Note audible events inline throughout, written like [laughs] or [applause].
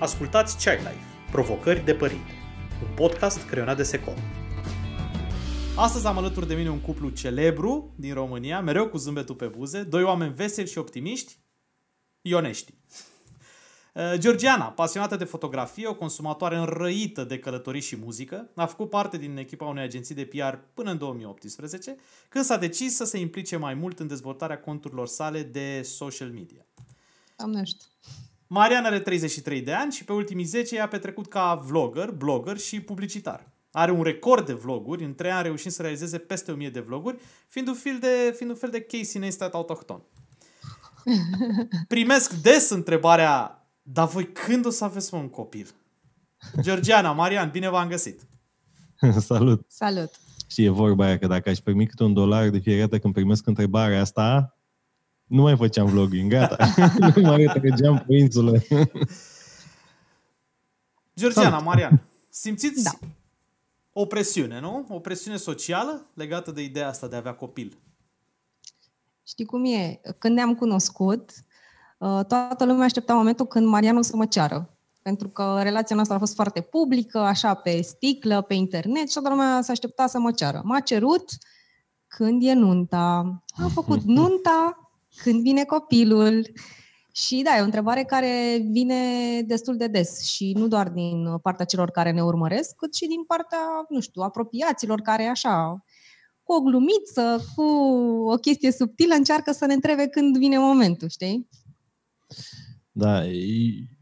Ascultați Chai Life, Provocări de Părinte, un podcast creionat de Secom. Astăzi am alături de mine un cuplu celebru din România, mereu cu zâmbetul pe buze, doi oameni veseli și optimiști, ionești. [laughs] Uh, Georgiana, pasionată de fotografie, o consumatoare înrăită de călătorii și muzică, a făcut parte din echipa unei agenții de PR până în 2018, când s-a decis să se implice mai mult în dezvoltarea conturilor sale de social media. Doamnește. Marian are 33 de ani și pe ultimii 10 i-a petrecut ca vlogger, blogger și publicitar. Are un record de vloguri, în 3 ani reușind să realizeze peste 1000 de vloguri, fiind un fel de, fiind un fel de Casey Neistat autohton. [laughs] Primesc des întrebarea dar voi când o să aveți un copil? Georgiana, Marian, bine v-am găsit! [laughs] Salut! Salut! Și e vorba aia că dacă aș primi câte un dolar de fiecare dată când primesc întrebarea asta, nu mai făceam vlogging, gata. [laughs] nu mai retrăgeam pe insulă. Georgiana, Salut. Marian, simțiți da. o presiune, nu? O presiune socială legată de ideea asta de a avea copil. Știi cum e? Când ne-am cunoscut, Uh, toată lumea aștepta momentul când Marian o să mă ceară. Pentru că relația noastră a fost foarte publică, așa, pe sticlă, pe internet și toată lumea s-a aștepta să mă ceară. M-a cerut când e nunta. Am făcut nunta [laughs] când vine copilul. Și da, e o întrebare care vine destul de des și nu doar din partea celor care ne urmăresc, cât și din partea, nu știu, apropiaților care așa, cu o glumiță, cu o chestie subtilă, încearcă să ne întrebe când vine momentul, știi? Da,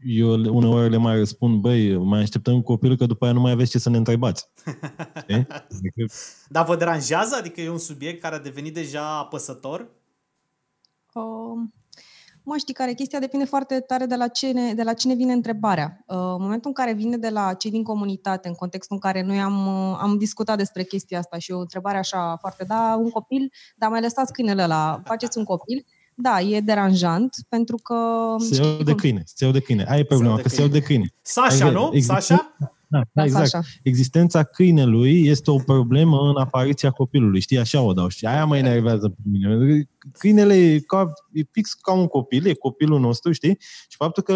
eu uneori le mai răspund, băi, mai așteptăm copilul că după aia nu mai aveți ce să ne întrebați. [laughs] Adică... Dar vă deranjează? Adică e un subiect care a devenit deja apăsător? Um, mă, știi care chestia depinde foarte tare de la cine, de la cine vine întrebarea. Uh, în momentul în care vine de la cei din comunitate, în contextul în care noi am, uh, am discutat despre chestia asta și o întrebare așa foarte, da, un copil, dar mai lăsați câinele la, faceți un copil, da, e deranjant pentru că... Se iau de câine, se iau de câine. Aia e problema, că se iau de câine. Sasha, nu? Există... Sasha? Da, da, exact. Așa. Existența câinelui este o problemă în apariția copilului. Știi, așa o dau. Și aia mă enervează pe mine. Câinele e, ca, e fix ca un copil, e copilul nostru, știi? Și faptul că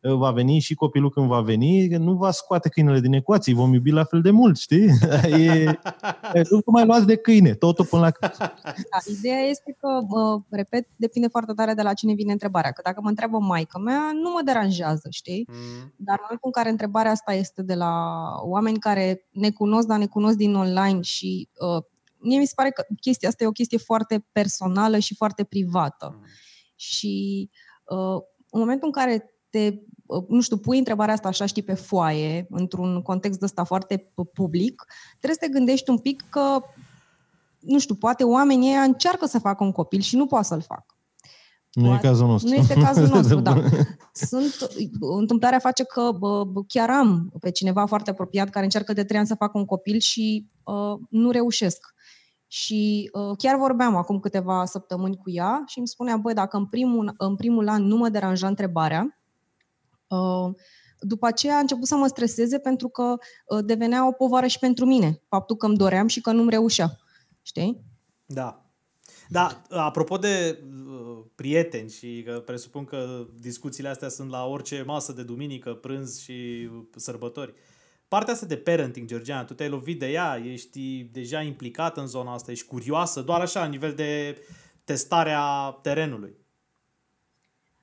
uh, va veni și copilul când va veni, nu va scoate câinele din ecuație, vom iubi la fel de mult, știi? [laughs] E, nu mai luați de câine, totul până la... Da, ideea este că, uh, repet, depinde foarte tare de la cine vine întrebarea. Că dacă mă întreabă maica mea, nu mă deranjează, știi? Mm. Dar în momentul în care întrebarea asta este de la oameni care ne cunosc, dar ne cunosc din online și uh, mie mi se pare că chestia asta e o chestie foarte personală și foarte privată. Mm. Și uh, în momentul în care te, uh, nu știu, pui întrebarea asta așa, știi, pe foaie, într-un context ăsta foarte public, trebuie să te gândești un pic că, nu știu, poate oamenii ăia încearcă să facă un copil și nu poate să-l facă. Nu Poate, e cazul nostru. Nu este cazul [laughs] nostru, da. Sunt, întâmplarea face că bă, chiar am pe cineva foarte apropiat care încearcă de trei ani să facă un copil și uh, nu reușesc. Și uh, chiar vorbeam acum câteva săptămâni cu ea și îmi spunea, băi, dacă în primul, în primul an nu mă deranja întrebarea, uh, după aceea a început să mă streseze pentru că uh, devenea o povară și pentru mine, faptul că îmi doream și că nu-mi reușea. Știi? Da. Da, apropo de uh, prieteni și că presupun că discuțiile astea sunt la orice masă de duminică, prânz și sărbători. Partea asta de parenting, Georgiana, tu te-ai lovit de ea, ești deja implicată în zona asta, ești curioasă, doar așa, la nivel de testarea terenului.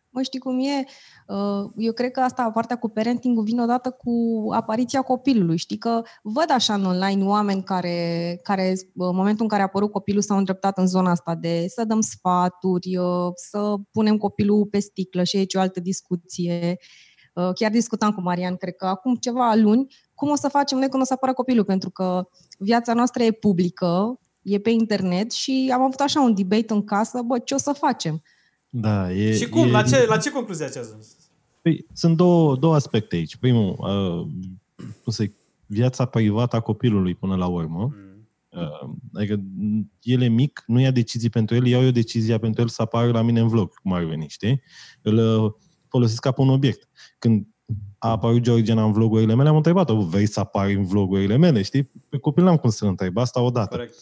Mă, știi cum e? Uh, eu cred că asta, partea cu parenting vine odată cu apariția copilului. Știi că văd așa în online oameni care, care în momentul în care a apărut copilul s-au îndreptat în zona asta de să dăm sfaturi, uh, să punem copilul pe sticlă și aici o altă discuție. Uh, chiar discutam cu Marian, cred că acum ceva luni, cum o să facem noi când o să apară copilul, pentru că viața noastră e publică, e pe internet și am avut așa un debate în casă, bă, ce o să facem? Da, e, și cum? E, la, ce, la ce concluzie ați ajuns? Păi, sunt două, două aspecte aici. Primul, uh, cum să viața privată a copilului până la urmă. Mm. Uh, adică el e mic, nu ia decizii pentru el, iau eu decizia pentru el să apară la mine în vlog, cum ar veni, știi? Îl uh, folosesc ca pe un obiect. Când a apărut Georgiana în vlogurile mele, am întrebat-o, vrei să apari în vlogurile mele, știi? Pe copil n-am cum să întreb, asta odată. Correct.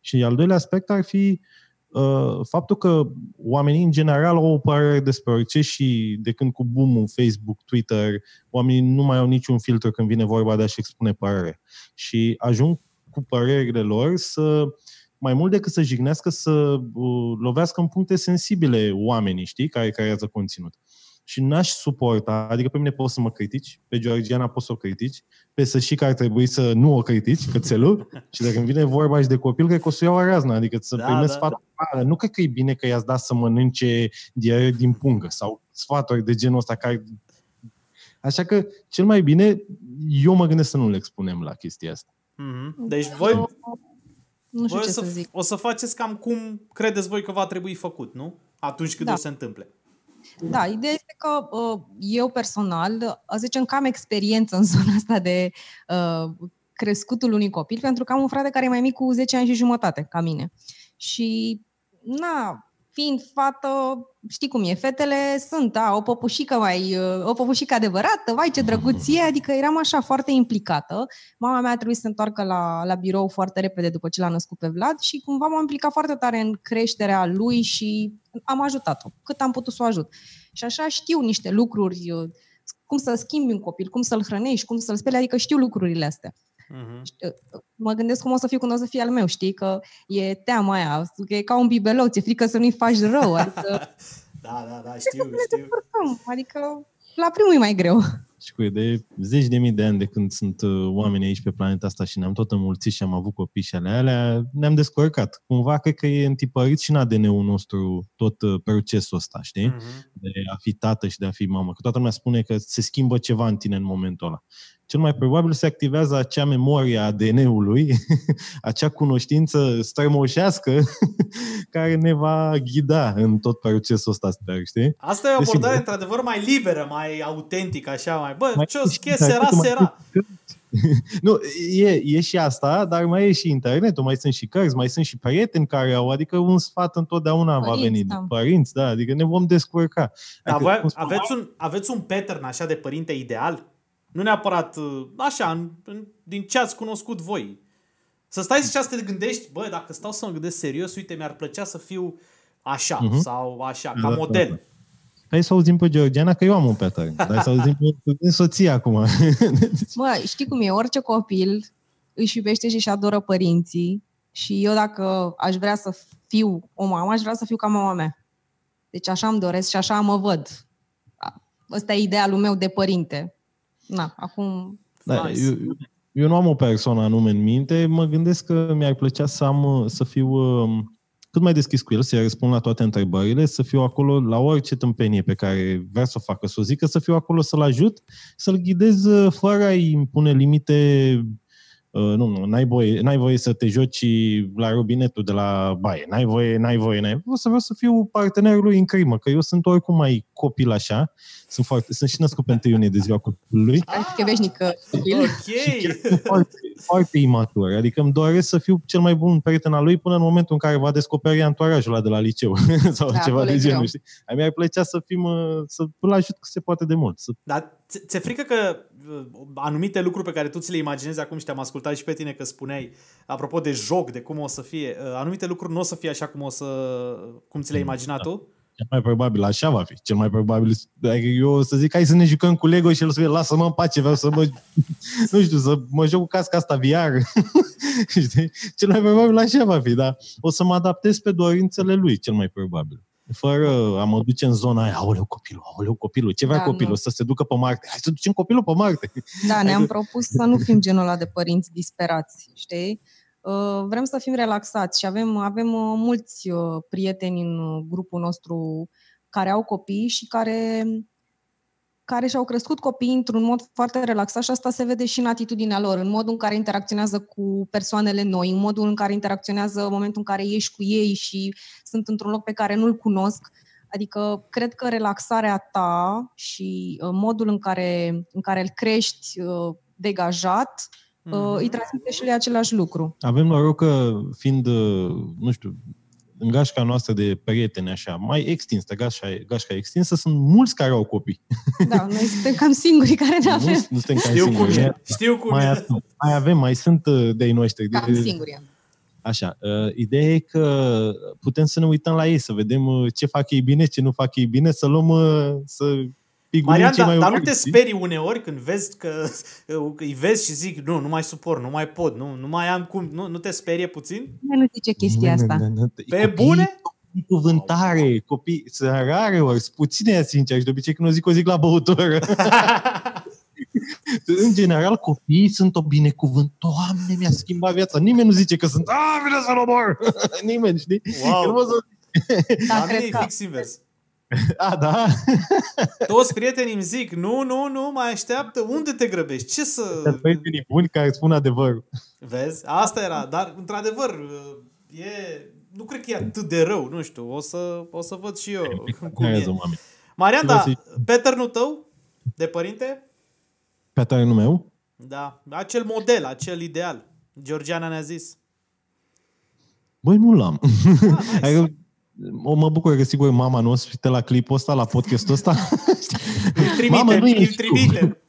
Și al doilea aspect ar fi uh, faptul că oamenii în general au o părere despre orice și de când cu boom Facebook, Twitter, oamenii nu mai au niciun filtru când vine vorba de a-și expune părere. Și ajung cu părerile lor să mai mult decât să jignească, să uh, lovească în puncte sensibile oamenii, știi, care creează conținut. Și n-aș suporta, adică pe mine poți să mă critici, pe Georgiana poți să o critici, pe să și că ar trebui să nu o critici, cățelul, [laughs] și dacă vine vorba și de copil, cred că o să iau razna, adică să da, primesc da, sfatul. Da. Nu cred că e bine că i-ați dat să mănânce diareu din pungă sau sfaturi de genul ăsta care Așa că, cel mai bine, eu mă gândesc să nu le expunem la chestia asta. Mm-hmm. Deci voi, nu știu voi ce să, să zic. O să faceți cam cum credeți voi că va trebui făcut, nu? Atunci când da. o se întâmple. Da, ideea este că uh, eu personal, să zicem că am experiență în zona asta de uh, crescutul unui copil, pentru că am un frate care e mai mic cu 10 ani și jumătate ca mine. Și, na, fiind fată, știi cum e, fetele sunt, a, o păpușică mai, uh, o păpușică adevărată, vai ce drăguție, adică eram așa foarte implicată. Mama mea a trebuit să se întoarcă la, la birou foarte repede după ce l-a născut pe Vlad și cumva m-am implicat foarte tare în creșterea lui și am ajutat-o, cât am putut să o ajut. Și așa știu niște lucruri, uh, cum să schimbi un copil, cum să-l hrănești, cum să-l speli, adică știu lucrurile astea. Uh-huh. Mă gândesc cum o să fiu când o să fie al meu, știi? Că e teama aia, că e ca un bibelou, ți-e frică să nu-i faci rău. Adică... [laughs] da, da, da, știu, știu. Adică la primul e mai greu. [laughs] Și cu de zeci de mii de ani de când sunt uh, oameni aici pe planeta asta și ne-am tot înmulțit și am avut copii și ale alea, ne-am descurcat. Cumva cred că e întipărit și în ADN-ul nostru tot uh, procesul ăsta, știi? Uh-huh. De a fi tată și de a fi mamă. Că toată lumea spune că se schimbă ceva în tine în momentul ăla cel mai probabil se activează acea memorie a ADN-ului, [laughs] acea cunoștință strămoșească [laughs] care ne va ghida în tot procesul ăsta, sper, știi? Asta e o abordare, într-adevăr, mai liberă, mai autentică, așa, mai, bă, mai ce-o sera, sera. [laughs] nu, e, e și asta, dar mai e și internetul, mai sunt și cărți, mai sunt și prieteni care au, adică un sfat întotdeauna părinți, va veni. Da. Părinți, da, adică ne vom descurca. Dar adică, voi aveți un, aveți un pattern așa de părinte ideal? Nu neapărat uh, așa, în, în, din ce ați cunoscut voi. Să stai și să te gândești, bă, dacă stau să mă gândesc serios, uite, mi-ar plăcea să fiu așa uh-huh. sau așa, ca da, model. Da, da. Hai să auzim pe Georgiana, că eu am un pattern. Dar să auzim pe [laughs] soția acum. [laughs] Mă, știi cum e? Orice copil își iubește și își adoră părinții și eu dacă aș vrea să fiu o mamă, aș vrea să fiu ca mama mea. Deci așa îmi doresc și așa mă văd. Ăsta e idealul meu de părinte na, acum... Da, nice. eu, eu nu am o persoană anume în minte, mă gândesc că mi-ar plăcea să am, să fiu um, cât mai deschis cu el, să-i răspund la toate întrebările, să fiu acolo la orice tâmpenie pe care vrea să o facă, să o zică, să fiu acolo să-l ajut, să-l ghidez uh, fără a-i impune limite Uh, nu, nu, n-ai voie, n-ai voie să te joci la robinetul de la baie, n-ai voie, n-ai voie, n-ai voie. O să vreau să fiu partenerul lui în crimă, că eu sunt oricum mai copil așa, sunt, foarte, sunt și născut pe 1 iunie de ziua copilului. Adică veșnică. Ok. Foarte, foarte imatur, adică îmi doresc să fiu cel mai bun prieten al lui până în momentul în care va descoperi anturajul ăla de la liceu [laughs] sau da, ceva de genul, știi? A mi-ar plăcea să fim, uh, să-l ajut cât se poate de mult. Să... Dar ți-e frică că uh, anumite lucruri pe care tu ți le imaginezi acum și te-am ascultat și pe tine că spuneai, apropo de joc, de cum o să fie, uh, anumite lucruri nu o să fie așa cum o să, cum ți le-ai mm, imaginat da. tu? Cel mai probabil așa va fi. Cel mai probabil, adică eu o să zic, hai să ne jucăm cu Lego și el să fie, lasă-mă în pace, vreau să mă, [laughs] nu știu, să mă joc cu casca asta VR. [laughs] Știi? Cel mai probabil așa va fi, dar o să mă adaptez pe dorințele lui, cel mai probabil fără a mă duce în zona aia, aoleu copilul, aoleu copilul, ce vrea da, copilul? Nu. Să se ducă pe Marte. Hai să ducem copilul pe Marte. Da, ne-am propus să nu fim genul ăla de părinți disperați, știi? Uh, vrem să fim relaxați și avem, avem uh, mulți uh, prieteni în grupul nostru care au copii și care care și-au crescut copiii într-un mod foarte relaxat și asta se vede și în atitudinea lor, în modul în care interacționează cu persoanele noi, în modul în care interacționează în momentul în care ești cu ei și sunt într-un loc pe care nu-l cunosc. Adică cred că relaxarea ta și uh, modul în care, în care îl crești uh, degajat mm-hmm. îi transmite și lui același lucru. Avem noroc că fiind, nu știu, în gașca noastră de prieteni așa, mai extinsă, gașca, gașca extinsă, sunt mulți care au copii. Da, noi suntem cam singuri care ne avem. Nu, nu suntem cam Știu singuri. Cum e. Știu cum mai, mai avem, mai sunt uh, de-ai noștri. Cam de, singuri. Așa, uh, ideea e că putem să ne uităm la ei, să vedem uh, ce fac ei bine, ce nu fac ei bine, să luăm, uh, să Marian, dar, dar nu te sperii uneori când vezi [laughs] că îi vezi și zic, nu, nu mai suport, nu mai pot, nu, nu mai am cum, nu, nu te sperie puțin? Nu zice chestia asta. Pe bune? cuvântare, copii, sunt rare ori, sunt puține sincer și de obicei când o zic, o zic la băutură. [laughs] în general, copiii sunt o binecuvânt. Doamne, mi-a schimbat viața. Nimeni nu zice că sunt, a, vine să-l omor! [laughs] Nimeni, știi? Wow. Da, cred că... fix invers. [laughs] A, da? Toți prietenii îmi zic, nu, nu, nu, mai așteaptă, unde te grăbești? Ce să... Prietenii buni care spun adevărul. Vezi? Asta era, dar într-adevăr, e, nu cred că e atât de rău, nu știu, o să, o să văd și eu cum e. Marian, da, Peter tău, de părinte? Peter meu? Da, acel model, acel ideal. Georgiana ne-a zis. Băi, nu l-am. Ah, nice. O mă bucur că sigur mama nu o să fie la clipul ăsta, la podcastul ăsta. trimite, mama, nu ești trimite.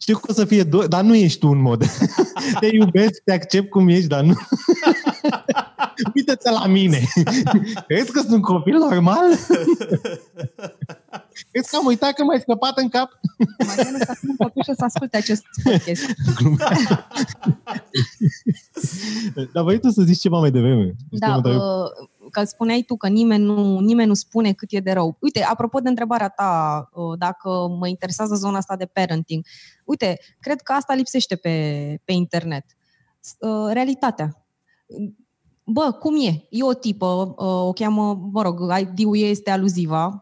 Știu că o să fie do- dar nu ești tu în mod. [laughs] te iubesc, te accept cum ești, dar nu... [laughs] Uite-te la mine. [laughs] Crezi că sunt copil normal? Crezi că am uitat că m-ai scăpat în cap? Mariana să fie un copil și să asculte acest podcast. Dar voi tu să zici ceva mai devreme. Da, că spuneai tu că nimeni nu, nimeni nu spune cât e de rău. Uite, apropo de întrebarea ta, uh, dacă mă interesează zona asta de parenting, uite, cred că asta lipsește pe, pe internet. Uh, realitatea. Bă, cum e? E o tipă, uh, o cheamă, mă rog, ID-ul ei este aluziva,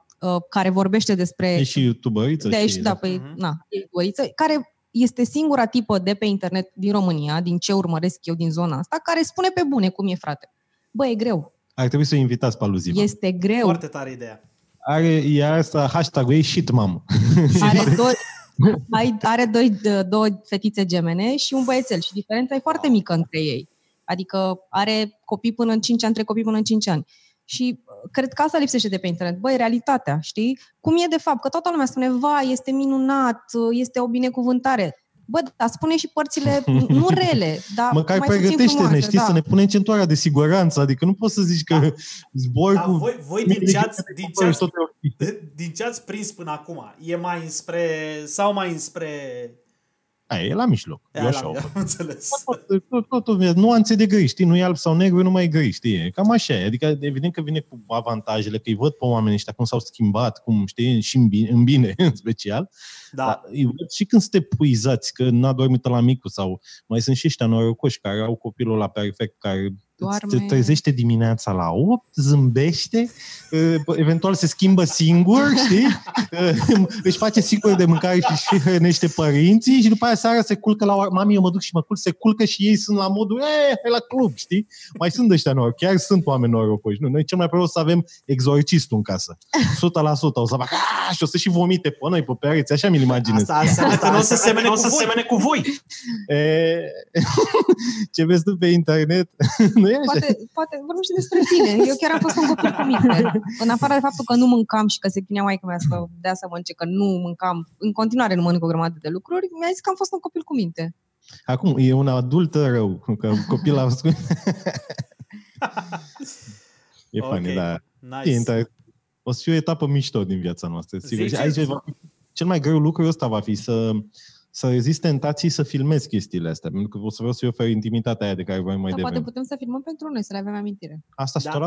care vorbește despre... E și youtuberiță. Da, și, da, păi, uh-huh. na, e care este singura tipă de pe internet din România, din ce urmăresc eu din zona asta, care spune pe bune cum e, frate. Bă, e greu. Ar trebui să o invitați pe aluziva. Este greu. Foarte tare ideea. Are, e asta, hashtag-ul ei shit mom. Are, [laughs] doi, are doi, două fetițe gemene și un băiețel și diferența e foarte mică între ei. Adică are copii până în 5 ani, între copii până în 5 ani. Și uh, cred că asta lipsește de pe internet. Băi, realitatea, știi? Cum e de fapt? Că toată lumea spune, va, este minunat, este o binecuvântare. Bă, dar spune și părțile nu rele, dar [laughs] Măcar mai pregătește-ne, știi, da. să ne punem centoarea de siguranță, adică nu poți să zici că da. zbor da, cu... Voi, voi din, ce ați, din, ce ați, din ce ați prins până acum, e mai înspre, sau mai înspre Aia e la mijloc. E Eu așa la, [laughs] înțeles. Tot, tot, tot, nuanțe de gri, știi? Nu e alb sau negru, nu mai gri, știi? Cam așa e. Adică, evident că vine cu avantajele, că îi văd pe oamenii ăștia cum s-au schimbat, cum, știi, și în bine, în, bine, [laughs] în special. Da. Dar îi văd și când sunt epuizați, că n-a dormit la micul sau mai sunt și ăștia norocoși care au copilul la perfect, care Doarme. te trezește dimineața la 8, zâmbește, ă, eventual se schimbă singur, știi? Ă, [laughs] își face singur de mâncare și și hrănește părinții și după aia seara se culcă la mami, eu mă duc și mă culc, se culcă și ei sunt la modul, e, la club, știi? Mai sunt ăștia noroc, chiar sunt oameni norocoși. Nu, noi cel mai probabil o să avem exorcistul în casă. 100% o să fac, și o să și vomite pe noi, pe pereți, așa mi-l imaginez. Asta înseamnă că nu o să semene cu, semene cu voi. E, [laughs] ce vezi tu pe internet nu e așa? Poate, poate vorbim și despre tine. Eu chiar am fost un copil cu minte. În afară de faptul că nu mâncam și că se chinea mai mea să dea să mănânce, că nu mâncam, în continuare nu mănânc o grămadă de lucruri, mi-a zis că am fost un copil cu minte. Acum, e un adult rău, că copil a fost... e okay. funny, da. Nice. E, o să fie o etapă mișto din viața noastră, sigur. Și aici va fi, cel mai greu lucru ăsta va fi să să rezist tentații să filmez chestiile astea, pentru că o să vreau să-i ofer intimitatea aia de care voi mai da, devreme. Poate putem să filmăm pentru noi, să le avem amintire. Asta da. 100%.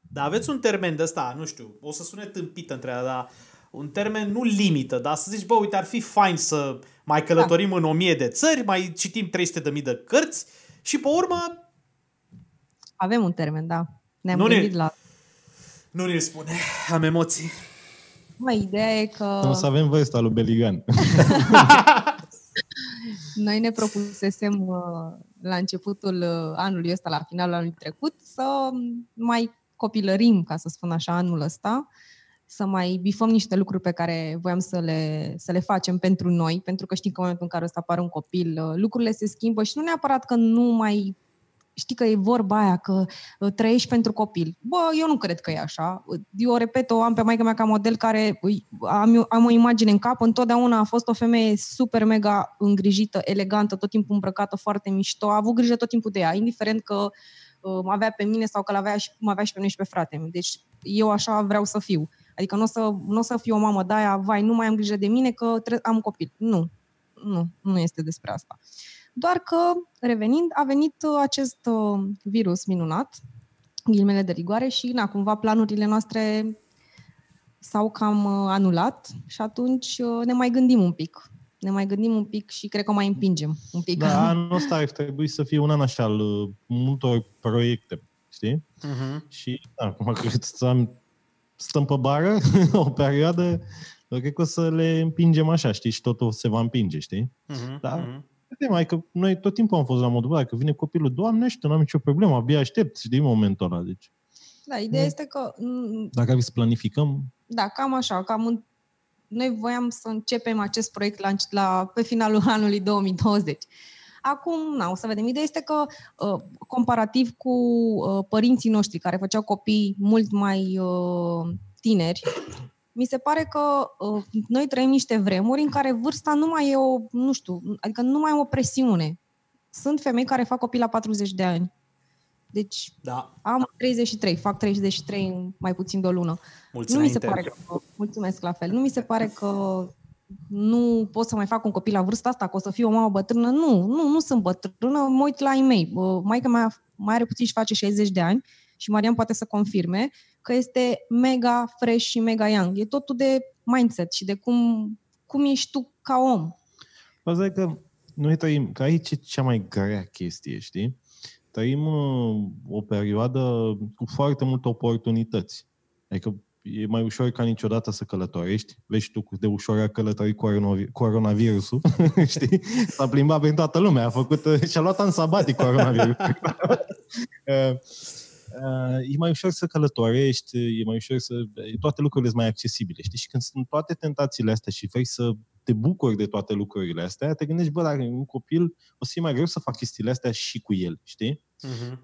Da, aveți un termen de ăsta, nu știu, o să sune tâmpit între dar un termen nu limită, dar să zici, bă, uite, ar fi fain să mai călătorim da. în o mie de țări, mai citim 300 de mii de cărți și pe urmă... Avem un termen, da. Ne-am nu gândit ne... la... Nu ne spune, am emoții. Mai ideea e că... O să avem vârsta lui Beligan. [laughs] Noi ne propusesem uh, la începutul uh, anului ăsta, la finalul anului trecut, să mai copilărim, ca să spun așa, anul ăsta, să mai bifăm niște lucruri pe care voiam să le, să le facem pentru noi, pentru că știm că în momentul în care ăsta apare un copil, uh, lucrurile se schimbă și nu neapărat că nu mai știi că e vorba aia că uh, trăiești pentru copil. Bă, eu nu cred că e așa. Eu repet, o am pe maica mea ca model care am, am o imagine în cap, întotdeauna a fost o femeie super mega îngrijită, elegantă, tot timpul îmbrăcată foarte mișto, a avut grijă tot timpul de ea, indiferent că uh, mă avea pe mine sau că l-avea și, mă avea și pe mine și pe frate meu. Deci eu așa vreau să fiu. Adică nu o să, n-o să fiu o mamă de aia, vai, nu mai am grijă de mine că tre- am copil. Nu, nu, nu este despre asta. Doar că, revenind, a venit uh, acest uh, virus minunat, ghilimele de rigoare, și na, cumva planurile noastre s-au cam uh, anulat și atunci uh, ne mai gândim un pic. Ne mai gândim un pic și cred că o mai împingem un pic. Da, [laughs] anul ăsta ar trebui să fie un an așa al uh, multor proiecte, știi? Uh-huh. Și da, acum [laughs] cred să am, stăm pe bară [laughs] o perioadă, cred că o să le împingem așa, știi? Și totul se va împinge, știi? Uh-huh. Da. Uh-huh. Vedem, adică noi tot timpul am fost la modul, bă, dacă vine copilul, Doamne, știu, n-am nicio problemă, abia aștept, știi, momentul ăla. Deci, Da, ideea Mm. este că mm, dacă ar fi să planificăm, Da, cam așa, cam în... noi voiam să începem acest proiect la, la, pe finalul [laughs] anului 2020. Acum, na, o să vedem. Ideea este că, uh, comparativ cu uh, părinții noștri care făceau copii mult mai uh, tineri, mi se pare că uh, noi trăim niște vremuri în care vârsta nu mai e o, nu știu, adică nu mai e o presiune. Sunt femei care fac copii la 40 de ani. Deci Da, am 33, fac 33 în mai puțin de o lună. mulți Nu mi se înainte. pare că, mulțumesc la fel, nu mi se pare că nu pot să mai fac un copil la vârsta asta, că o să fiu o mamă bătrână. Nu, nu, nu sunt bătrână, mă uit la ei mei. Maica mea mai are puțin și face 60 de ani și Marian poate să confirme că este mega fresh și mega young. E totul de mindset și de cum, cum ești tu ca om. Asta e că noi trăim, că aici e cea mai grea chestie, știi? Trăim uh, o perioadă cu foarte multe oportunități. Adică e mai ușor ca niciodată să călătorești. Vezi tu cât de ușor a călătorit coronavi- coronavirusul, [laughs] știi? S-a plimbat prin toată lumea, a făcut, uh, și-a luat în sabatic coronavirusul. [laughs] Uh, uh, e mai ușor să călătorești, e mai ușor să... Toate lucrurile sunt mai accesibile, știi? Și când sunt toate tentațiile astea și vrei să te bucuri de toate lucrurile astea, te gândești, bă, dacă e un copil, o să fie mai greu să fac chestiile astea și cu el, știi? Mhm.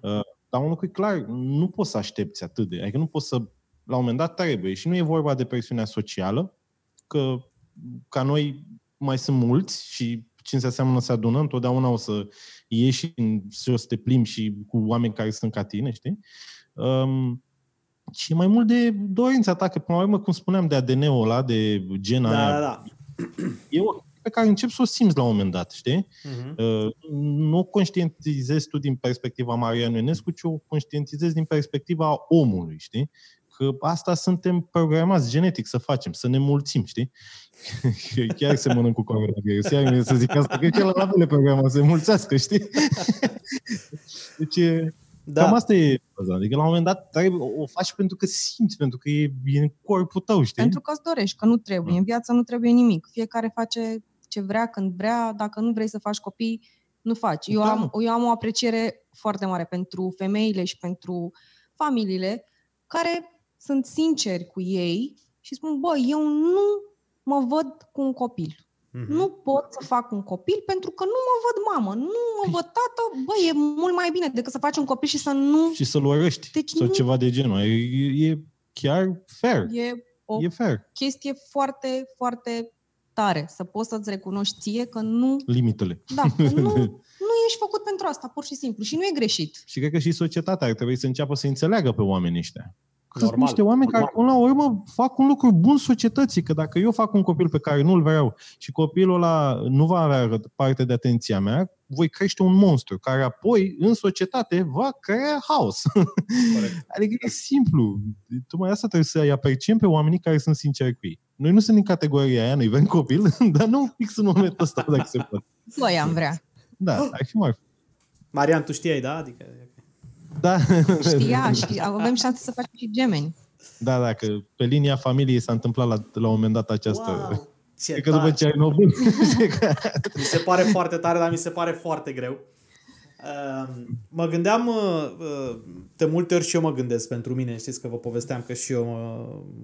Dar un lucru e clar, nu poți să aștepți atât de... Adică nu poți să... La un moment dat trebuie. Și nu e vorba de presiunea socială, că ca noi mai sunt mulți și cine se aseamănă se adună, întotdeauna o să ieși și o să te plimbi și cu oameni care sunt ca tine, știi? Um, și mai mult de dorința ta, că până la urmă, cum spuneam, de ADN-ul ăla, de gena Da, aia, da, da. e o pe care încep să o simți la un moment dat, știi? Mhm. Uh, nu o conștientizezi tu din perspectiva Marian Ionescu, ci o conștientizezi din perspectiva omului, știi? Că asta suntem programați genetic să facem, să ne mulțim, știi? [laughs] Chiar se mănânc cu coronavirus. Iar mie să zic asta, că celălalt nu le programa să se mulțească, știi? [laughs] Deci, e- Da. cam asta e faza. Adică la un moment dat trebuie, o o faci pentru că simți, pentru că e, e în corpul tău, știi? Pentru că îți dorești, că nu trebuie. În viață nu trebuie nimic. Fiecare face ce vrea, când vrea. Dacă nu vrei să faci copii, nu faci. Eu, Da. am, eu am o apreciere foarte mare pentru femeile și pentru familiile care sunt sinceri cu ei și spun, bă, eu nu mă văd cu un copil. Mhm. Nu pot să fac un copil pentru că nu mă văd mamă, nu mă văd tată. Bă, e mult mai bine decât să faci un copil și să nu... Și să-l urăști. Deci sau nu- ceva de genul. E, e chiar fair. E o E fair. chestie foarte, foarte tare. Să poți să-ți recunoști ție că nu Limitele. Da, că nu, [laughs] nu ești făcut pentru asta, pur și simplu. Și nu e greșit. Și cred că și societatea ar trebui să înceapă să înțeleagă pe oamenii ăștia. Că sunt Normal. niște oameni care, până la urmă, fac un lucru bun societății. Că dacă eu fac un copil pe care nu-l vreau și copilul ăla nu va avea parte de atenția mea, voi crește un monstru care apoi, în societate, va crea haos. Corect. [laughs] adică e simplu. Tocmai asta trebuie să-i apreciem pe oamenii care sunt sinceri cu ei. Noi nu sunt din categoria aia, noi vrem copil, [laughs] dar nu fix în momentul ăsta, dacă se poate. Doi am vrea. Da, ar fi mai Marian, tu știai, da? Adică... Da. Știa, și avem șanse să facem și gemeni. Da, da, că pe linia familiei s-a întâmplat la, la un moment dat această... Wow, ce Cred că după tare. ce ai Nobel. [laughs] Mi se pare foarte tare, dar mi se pare foarte greu. Uh, Mă gândeam, uh, uh, de multe ori și eu mă gândesc pentru mine, știți că vă povesteam că și eu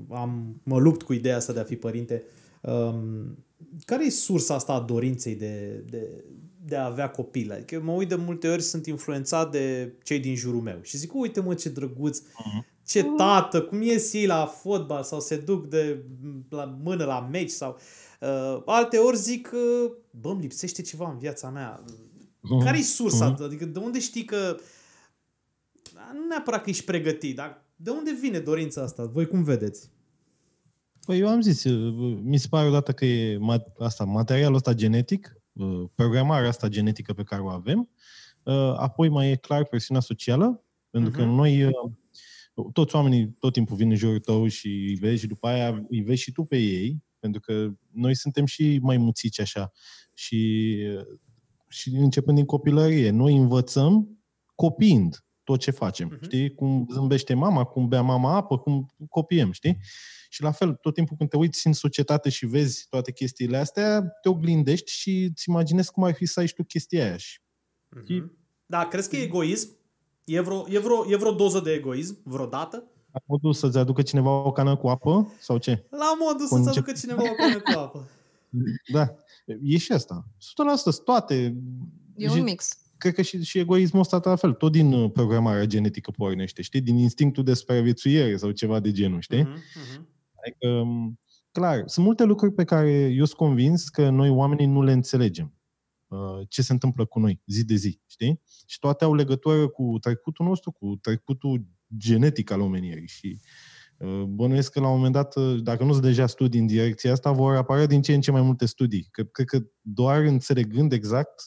mă, am, mă lupt cu ideea asta de a fi părinte. Um, Care e sursa asta a dorinței de, de, de a avea copil? Adică mă uit de multe ori, sunt influențat de cei din jurul meu și zic, uite mă ce drăguț, ce tată, cum ies ei la fotbal sau se duc de la mână la meci sau uh, alte ori zic, uh, bă, îmi lipsește ceva în viața mea. Care-i sursa? Mhm. Adică de unde știi că nu neapărat că ești pregătit, dar de unde vine dorința asta? Voi cum vedeți? Păi eu am zis, mi se pare odată că e asta, materialul ăsta genetic, programarea asta genetică pe care o avem, apoi mai e clar presiunea socială, pentru uh-huh. că mhm. noi, toți oamenii tot timpul vin în jurul tău și îi vezi și după aia îi vezi și tu pe ei, pentru că noi suntem și mai muțici așa. Și, și începând din copilărie, noi învățăm copiind tot ce facem. Uh-huh. Știi? Cum zâmbește mama, cum bea mama apă, cum copiem, știi? Și la fel, tot timpul când te uiți în societate și vezi toate chestiile astea, te oglindești și îți imaginezi cum ar fi să ai și tu chestia aia. Uh-huh. Da, crezi că e egoism? E vreo, e, vreo, e vreo doză de egoism vreodată? La modul să-ți aducă cineva o cană cu apă? Sau ce? La modul să-ți aducă cineva o cană cu apă. [laughs] Da, e și asta. 100% toate. E un mix. Cred că și, și egoismul ăsta la fel, tot din uh, programarea genetică pornește, știi? Din instinctul de supraviețuire sau ceva de genul, știi? Uh-huh, uh-huh. Adică, um, clar, sunt multe lucruri pe care eu sunt convins că noi oamenii nu le înțelegem. Uh, ce se întâmplă cu noi zi de zi, știi? Și toate au legătură cu trecutul nostru, cu trecutul genetic al omenirii și uh, bănuiesc că la un moment dat, uh, dacă nu sunt deja studii în direcția asta, vor apărea din ce în ce mai multe studii. Cred, cred că doar înțelegând exact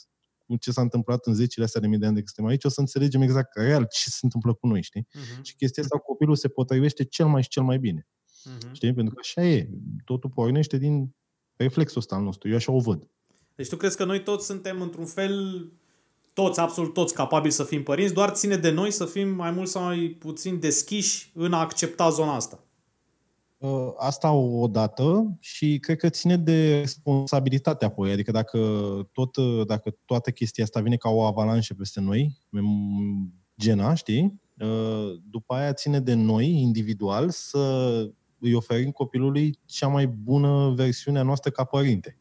cu ce s-a întâmplat în zecile astea de mii de ani de când suntem aici, o să înțelegem exact real ce se întâmplă cu noi, știi? Uh-huh. Și chestia asta, copilul se potrivește cel mai și cel mai bine. Uh-huh. Știi? Pentru că așa e. Totul pornește din reflexul ăsta al nostru. Eu așa o văd. Deci tu crezi că noi toți suntem într-un fel, toți, absolut toți capabili să fim părinți, doar ține de noi să fim mai mult sau mai puțin deschiși în a accepta zona asta. Ă, asta o dată și cred că ține de responsabilitate apoi. Adică dacă, tot, dacă toată chestia asta vine ca o avalanșă peste noi, gena, știi? Ă, după aia ține de noi, individual, să îi oferim copilului cea mai bună versiune a noastră ca părinte.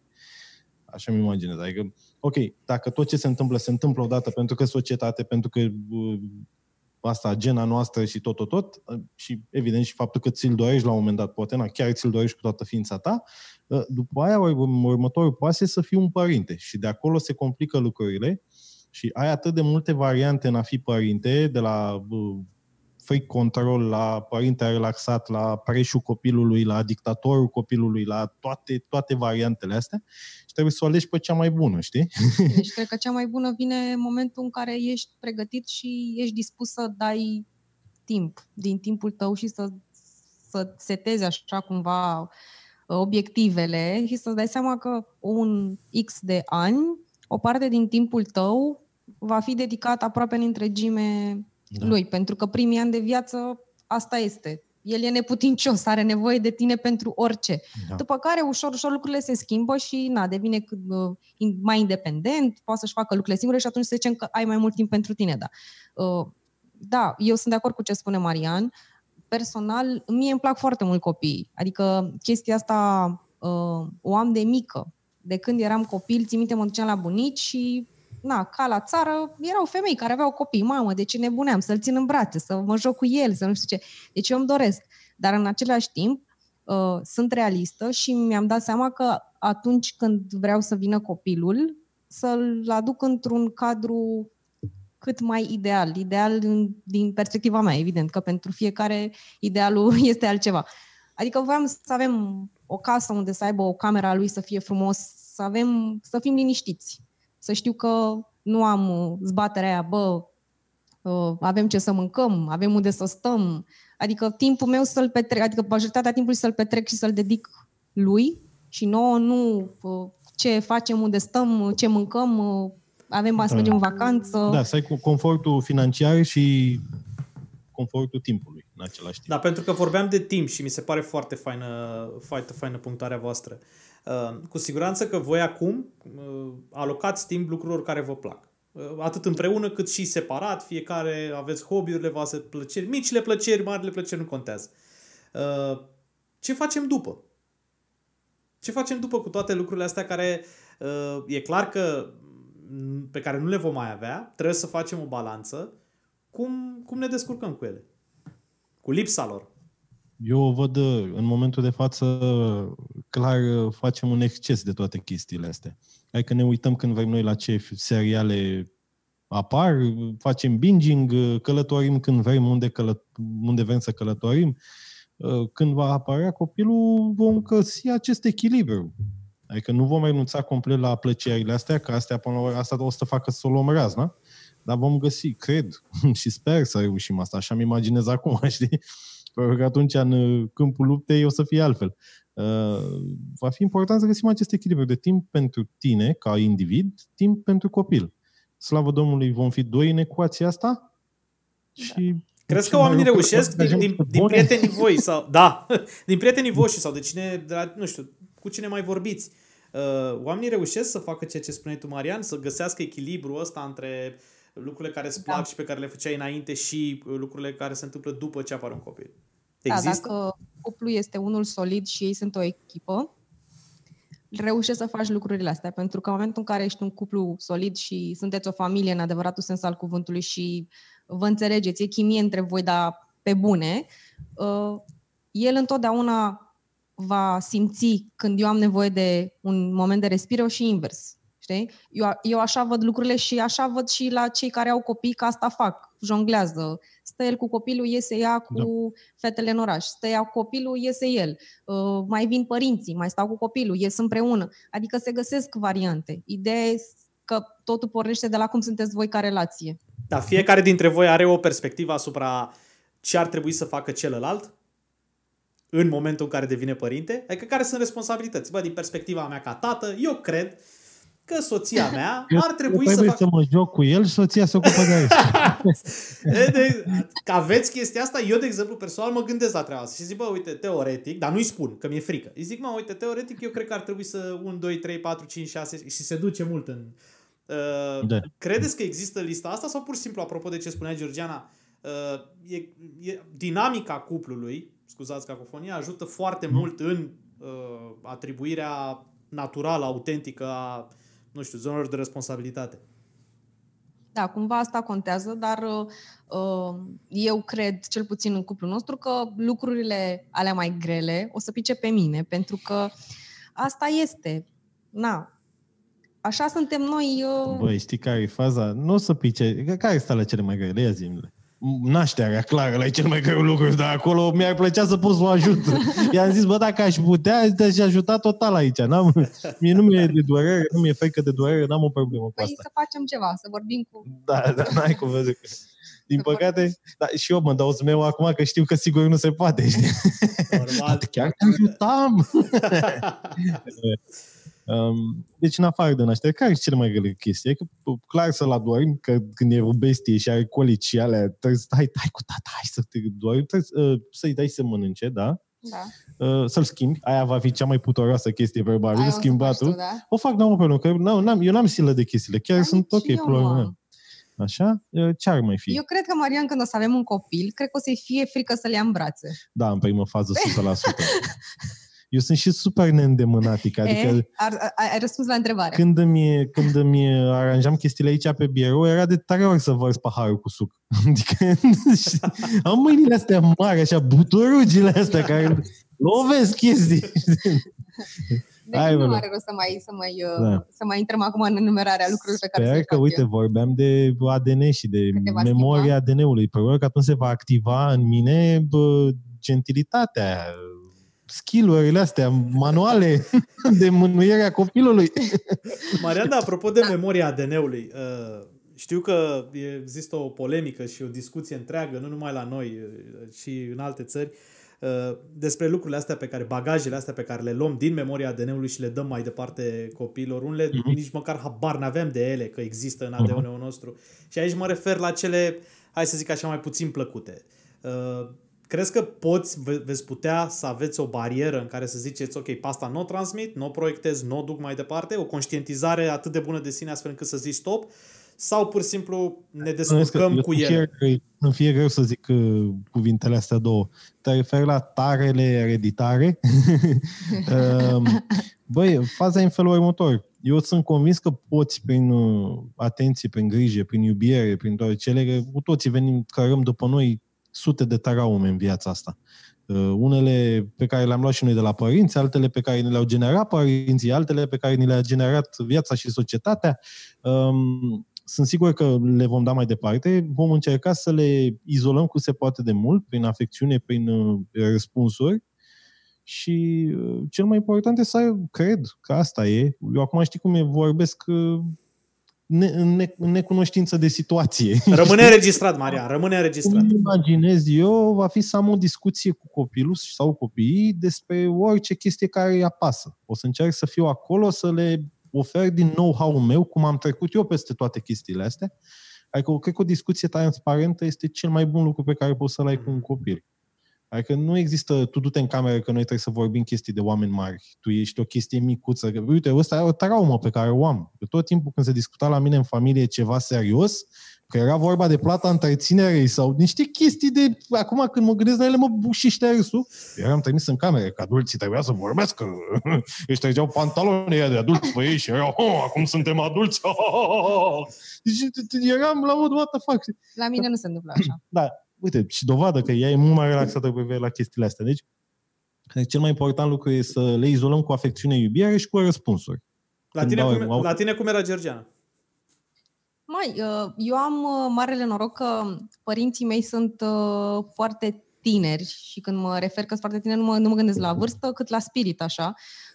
Așa mi imaginez. Adică, ok, dacă tot ce se întâmplă, se întâmplă odată pentru că societate, pentru că uh, asta, gena noastră și tot, tot, tot, uh, și evident și faptul că ți-l dorești la un moment dat, poate, na, chiar ți-l dorești cu toată ființa ta, uh, după aia următorul pas e să fii un părinte și de acolo se complică lucrurile și ai atât de multe variante în a fi părinte, de la free control, la părinte relaxat, la preșul copilului, la dictatorul copilului, la toate, toate variantele astea și trebuie să o alegi pe cea mai bună, știi? Deci [laughs] cred că cea mai bună vine în momentul în care ești pregătit și ești dispus să dai timp din timpul tău și să, să setezi așa cumva obiectivele și să-ți dai seama că un X de ani, o parte din timpul tău va fi dedicat aproape în întregime da. lui, pentru că primii ani de viață asta este. El e neputincios, are nevoie de tine pentru orice. Da. După care, ușor, ușor lucrurile se schimbă și na, devine uh, mai independent, poate să-și facă lucrurile singure și atunci să zicem că ai mai mult timp pentru tine. Da, uh, da eu sunt de acord cu ce spune Marian. Personal, mie îmi plac foarte mult copiii. Adică chestia asta uh, o am de mică. De când eram copil, țin minte, mă duceam la bunici și na, ca la țară, erau femei care aveau copii. Mamă, de ce nebuneam? Să-l țin în brațe, să mă joc cu el, să nu știu ce. Deci eu îmi doresc. Dar în același timp, uh, sunt realistă și mi-am dat seama că atunci când vreau să vină copilul, să-l aduc într-un cadru cât mai ideal. Ideal din perspectiva mea, evident, că pentru fiecare idealul [laughs] este altceva. Adică voiam să avem o casă unde să aibă o camera lui să fie frumos, să avem, să fim liniștiți să știu că nu am uh, zbaterea aia, bă, uh, avem ce să mâncăm, avem unde să stăm. Adică timpul meu să-l petrec, adică majoritatea timpului să-l petrec și să-l dedic lui și nouă nu uh, ce facem, unde stăm, ce mâncăm, avem bani să mergem în vacanță. Da, să ai cu confortul financiar și confortul timpului în același timp. Da, pentru că vorbeam de timp și mi se pare foarte faină, foarte faină punctarea voastră. Uh, cu siguranță că voi acum uh, alocați timp lucrurilor care vă plac. Uh, atât împreună cât și separat, fiecare aveți hobby-urile voastre, plăceri, micile plăceri, marile plăceri, nu contează. Ce facem după? Ce facem după cu toate lucrurile astea care e clar că pe care nu le vom mai avea, trebuie să facem o balanță. Cum, cum ne descurcăm cu ele? Cu lipsa lor. Eu o văd în momentul de față, clar facem un exces de toate chestiile astea. Hai că ne uităm când vrem noi la ce seriale apar, facem binging, călătorim când vrem, unde, călă, unde vrem să călătorim. Când va apărea copilul, vom găsi acest echilibru. Adică nu vom renunța complet la plăcerile astea, că astea, până la asta o să facă să o luăm razna, dar vom găsi, cred, [laughs] și sper să reușim asta, așa mi imaginez acum, [laughs] știi? Pentru că atunci în câmpul luptei o să fie altfel. Uh, va fi important să găsim acest echilibru de timp pentru tine, ca individ, timp pentru copil. Slavă Domnului, vom fi doi în ecuația asta? Da. Și Crezi că oamenii reușesc din, din, din prietenii voi sau [laughs] da, [laughs] din prietenii voștri sau de cine, de la, nu știu, cu cine mai vorbiți? Uh, oamenii reușesc să facă ceea ce spuneai tu, Marian, să găsească echilibrul ăsta între lucrurile care îți plac da. și pe care le făceai înainte și lucrurile care se întâmplă după ce apare un copil. Da, Există? Da, dacă cuplul este unul solid și ei sunt o echipă, reușești să faci lucrurile astea, pentru că în momentul în care ești un cuplu solid și sunteți o familie în adevăratul sens al cuvântului și vă înțelegeți, e chimie între voi, dar pe bune, uh, el întotdeauna va simți când eu am nevoie de un moment de respiro și invers. Știi? Eu, eu așa văd lucrurile și așa văd și la cei care au copii că asta fac, jonglează. Stă el cu copilul, iese ea cu da. fetele în oraș. Stă ea cu copilul, iese el. Uh, mai vin părinții, mai stau cu copilul, ies împreună. Adică se găsesc variante. Ideea e că totul pornește de la cum sunteți voi ca relație. Da, fiecare dintre voi are o perspectivă asupra ce ar trebui să facă celălalt în momentul în care devine părinte? Adică care sunt responsabilități? Bă, din perspectiva mea ca tată, eu cred că soția mea eu ar trebui să facă... să mă joc cu el și soția se ocupă de asta. [laughs] de, că aveți chestia asta, eu, de exemplu, personal mă gândesc la treaba asta și zic, bă, uite, teoretic, dar nu-i spun, că mi-e frică. Îi zic, mă, uite, teoretic, eu cred că ar trebui să 1, 2, 3, 4, 5, 6 și se duce mult în... Uh, da. Credeți că există lista asta sau pur și simplu, apropo de ce spunea Georgiana, uh, e, e, dinamica cuplului scuzați cacofonia, ajută foarte mm. mult în uh, atribuirea naturală, autentică a, nu știu, zonelor de responsabilitate. Da, cumva asta contează, dar uh, eu cred, cel puțin în cuplul nostru, că lucrurile alea mai grele o să pice pe mine, pentru că asta este. Na, așa suntem noi. Uh... Băi, știi care e faza? Nu o să pice. Care sunt ale cele mai grele? Ia zi nașterea, clar, la e cel mai greu lucru, dar acolo mi-ar plăcea să pot să o ajut. [laughs] I-am zis, bă, dacă aș putea, te-aș ajuta total aici. N-am, [laughs] mie nu mi-e de durere, nu mi-e frică de durere, n-am o problemă cu păi asta. să facem ceva, să vorbim cu... Da, da, n-ai cum văzut. Din să păcate, da, și eu mă dau meu acum că știu că sigur nu se poate, știi? Normal. [laughs] Chiar te ajutam! Um, deci, în afară de naștere, care e cele mai grele chestii? E că, clar să-l adormi, că când e o bestie și are colici și alea, trebuie să stai, stai cu tata, hai să te doarmi, trebuie uh, să-i dai să mănânce, da? Da. Uh, să-l schimbi. Aia va fi cea mai putoroasă chestie verbală. Schimbatul. Da? O fac, n-am o problemă, că n-am, eu n-am silă de chestiile. Chiar Ai sunt ok, probleme. Așa? Uh, ce ar mai fi? Eu cred că, Marian, când o să avem un copil, cred că o să-i fie frică să le ia în brațe. Da, în primă fază, [laughs] 100%. Eu sunt și super neîndemânatic. [laughs] Adică e, ar, ai răspuns la întrebare. Când îmi, când îmi aranjam chestiile aici pe birou, era de tare ori să vărs paharul cu suc. [laughs] Adică am mâinile astea mari, așa, buturugile astea care lovesc chestii. Deci Hai, nu are rost să mai, să, mai, da. să mai intrăm acum în enumerarea lucrurilor pe care Sper că, uite, eu. vorbeam de ADN și de Câteva memoria ADN-ului. Probabil că atunci se va activa în mine bă, gentilitatea, skill-urile astea manuale [laughs] de mânuiere a copilului. [laughs] Mariana, apropo de da. memoria ADN-ului, uh, știu că există o polemică și o discuție întreagă, nu numai la noi, uh, și în alte țări, uh, despre lucrurile astea pe care, bagajele astea pe care le luăm din memoria ADN-ului și le dăm mai departe copiilor. Unele uh-huh. nici măcar habar n-aveam de ele că există în ADN-ul uh-huh. nostru. Și aici mă refer la cele, hai să zic așa, mai puțin plăcute. Crezi că poți, ve- veți putea să aveți o barieră în care să ziceți, ok, pasta nu o transmit, nu o proiectez, nu o duc mai departe, o conștientizare atât de bună de sine astfel încât să zici stop, sau pur și simplu ne descurcăm cu ele? Nu fie greu să zic uh, cuvintele astea două. Te referi la tarele ereditare? uh, [laughs] băi, faza e în felul următor. Eu sunt convins că poți, prin uh, atenție, prin grijă, prin iubire, prin toate cele, cu toții venim, cărăm după noi sute de taraume în viața asta. Uh, unele pe care le-am luat și noi de la părinți, altele pe care ne le-au generat părinții, altele pe care ni le-a generat viața și societatea. Um, sunt sigur că le vom da mai departe. Vom încerca să le izolăm cât se poate de mult, prin afecțiune, prin uh, răspunsuri. Și uh, cel mai important e să ai, cred că asta e. Eu acum știi cum e, vorbesc uh, ne, în, ne, în necunoștință de situație. [laughs] Rămâne înregistrat, Maria, rămâne înregistrat. Cum imaginez eu, va fi să am o discuție cu copilul sau copiii despre orice chestie care îi apasă. O să încerc să fiu acolo, să le ofer din know-how-ul meu, cum am trecut eu peste toate chestiile astea. Adică, cred că o discuție transparentă este cel mai bun lucru pe care poți să-l ai cu un copil. Adică nu există, tu du-te în cameră că noi trebuie să vorbim chestii de oameni mari. Tu ești o chestie micuță. Uite, ăsta e o traumă pe care o am. Că tot timpul când se discuta la mine în familie ceva serios, că era vorba de plata întreținerei sau niște chestii de... Acum când mă gândesc la ele, mă bușiște râsul. Eram trimis în cameră, că adulții trebuia să vorbească. [laughs] Își trăgeau pantalonii de adulți pe ei și erau, oh, acum suntem adulți. [laughs] Deci eram la mod, what the fuck. La mine nu se întâmplă așa. Da, uite, și dovadă că ea e mult mai relaxată cu la chestiile astea. Deci, cel mai important lucru e să le izolăm cu afecțiune, iubire și cu răspunsuri. La tine, cum, au... la tine cum era Georgiana? Mai, uh, eu am uh, marele noroc că părinții mei sunt uh, foarte tineri și când mă refer că sunt foarte tineri, nu mă, nu mă gândesc la vârstă, cât la spirit, așa.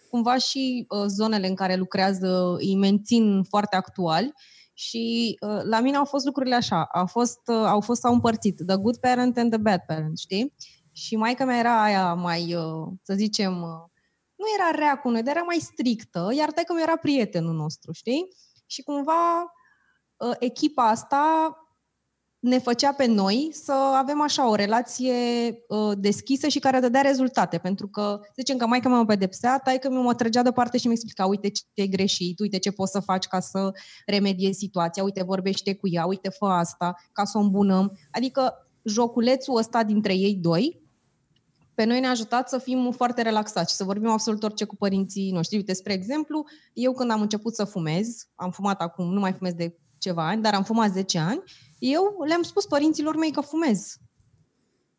Cumva și zonele în care lucrează îi mențin foarte actuali și uh, la mine au fost lucrurile așa, au fost, uh, au fost au împărțit, the good parent and the bad parent, știi? Și maica mea era aia mai, uh, să zicem, uh, nu era rea cu noi, dar era mai strictă, iar că mi era prietenul nostru, știi? Și cumva uh, echipa asta ne făcea pe noi să avem așa o relație uh, deschisă și care dădea rezultate. Pentru că, zicem că mai că mă pedepsea, tai că mă trăgea deoparte și mi explica, uite ce e greșit, uite ce poți să faci ca să remediezi situația, uite vorbește cu ea, uite fă asta, ca să o îmbunăm. Adică joculețul ăsta dintre ei doi, pe noi ne-a ajutat să fim foarte relaxați și să vorbim absolut orice cu părinții noștri. Uite, spre exemplu, eu când am început să fumez, am fumat acum, nu mai fumez de ceva ani, dar am fumat 10 ani, eu le-am spus părinților mei că fumez.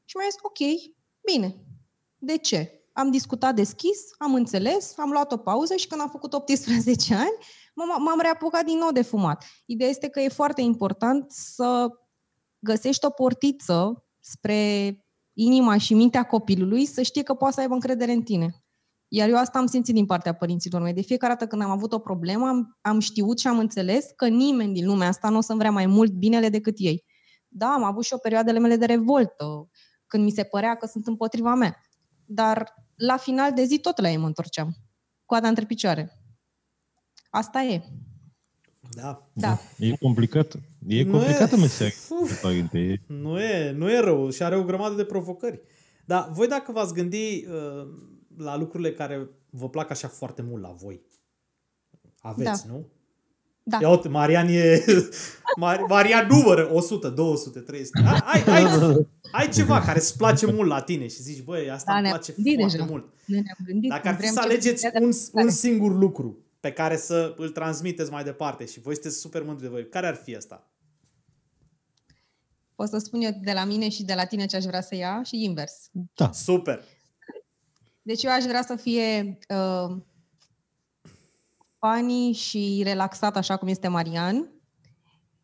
Și mi-a zis, ok, bine. De ce? Am discutat deschis, am înțeles, am luat o pauză și când am făcut 18 [laughs] ani, m-am reapucat din nou de fumat. Ideea este că e foarte important să găsești o portiță spre inima și mintea copilului să știe că poate să aibă încredere în tine. Iar eu asta am simțit din partea părinților mei. De fiecare dată când am avut o problemă, am, am știut și am înțeles că nimeni din lumea asta nu o să-mi vrea mai mult binele decât ei. Da, am avut și o perioadele mele de revoltă, când mi se părea că sunt împotriva mea. Dar la final de zi tot la ei mă întorceam. Coada între picioare. Asta e. Da. da. E complicat. E nu complicată e... meseria, [laughs] părinte. Nu e, nu e rău și are o grămadă de provocări. Dar voi dacă v-ați gândi uh, la lucrurile care vă plac așa foarte mult la voi. Aveți, da. nu? Da. Ia uite, Marian e... [laughs] Marian numără 100, 200, 300. Ai, ai, ai, ai ceva care îți place mult la tine și zici, băi, asta da, îmi place foarte deja. mult. Gândit, Dacă ar fi să alegeți un, un singur lucru pe care să îl transmiteți mai departe și voi sunteți super mândri de voi, care ar fi asta? Pot să spun eu de la mine și de la tine ce aș vrea să ia și invers. Da. Super. Deci eu aș vrea să fie uh, funny și relaxat așa cum este Marian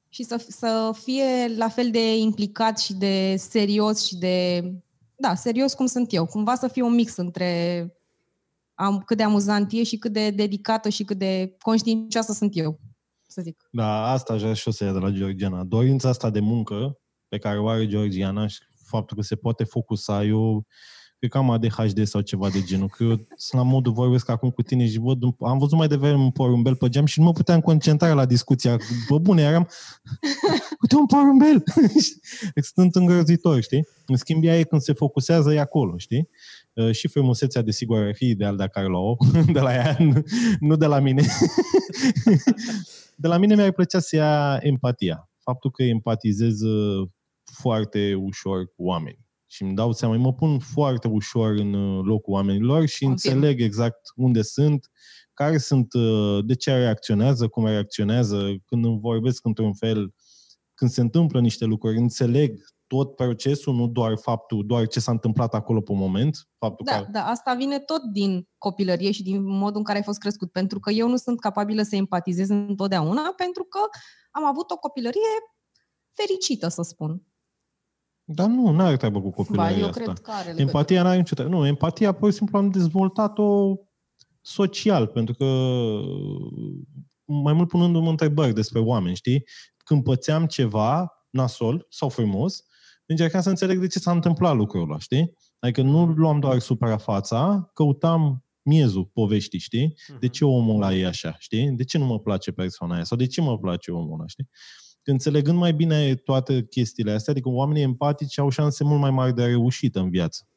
și să, să fie la fel de implicat și de serios și de... Da, serios cum sunt eu. Cumva să fie un mix între am, cât de amuzant e și cât de dedicată și cât de conștiincioasă sunt eu, să zic. Da, asta aș vrea și o să ia de la Georgiana. Dorința asta de muncă pe care o are Georgiana și faptul că se poate focusa, eu cred că am ADHD sau ceva de genul, că eu sunt la modul vorbesc acum cu tine și văd, am văzut mai devreme un porumbel pe geam și nu mă puteam concentra la discuția. Bă, bune, eram, uite un porumbel! [laughs] Sunt îngrozitor, știi? În schimb, ea e când se focusează, e acolo, știi? Uh, și frumusețea, desigur, ar fi ideal dacă ar lua [laughs] de la ea, nu de la mine. [laughs] de la mine mi-ar plăcea să ia empatia. Faptul că empatizez uh, foarte ușor cu oameni și îmi dau seama, mă pun foarte ușor în uh, locul oamenilor și okay. înțeleg exact unde sunt, care sunt, uh, de ce reacționează, cum reacționează, când îmi vorbesc într-un fel, când se întâmplă niște lucruri, înțeleg tot procesul, nu doar faptul, doar ce s-a întâmplat acolo pe moment. Faptul Da, că... da, asta vine tot din copilărie și din modul în care ai fost crescut, pentru că eu nu sunt capabilă să empatizez întotdeauna, pentru că am avut o copilărie fericită, să spun. Dar nu, nu are treabă cu Ba, copilăria eu asta. cred că are legătură. Empatia n-are nicio treabă. Nu, empatia pur și simplu am dezvoltat-o social, pentru că mai mult punându-mă întrebări despre oameni, știi? Când pățeam ceva nasol sau frumos, încercam să înțeleg de ce s-a întâmplat lucrul ăla, știi? Adică nu luam doar suprafața, căutam miezul poveștii, știi? De ce omul ăla e așa, știi? De ce nu mă place persoana aia? Sau de ce mă place omul ăla, știi? Înțelegând mai bine toate chestiile astea, adică oamenii empatici au șanse mult mai mari de a reușit în viață.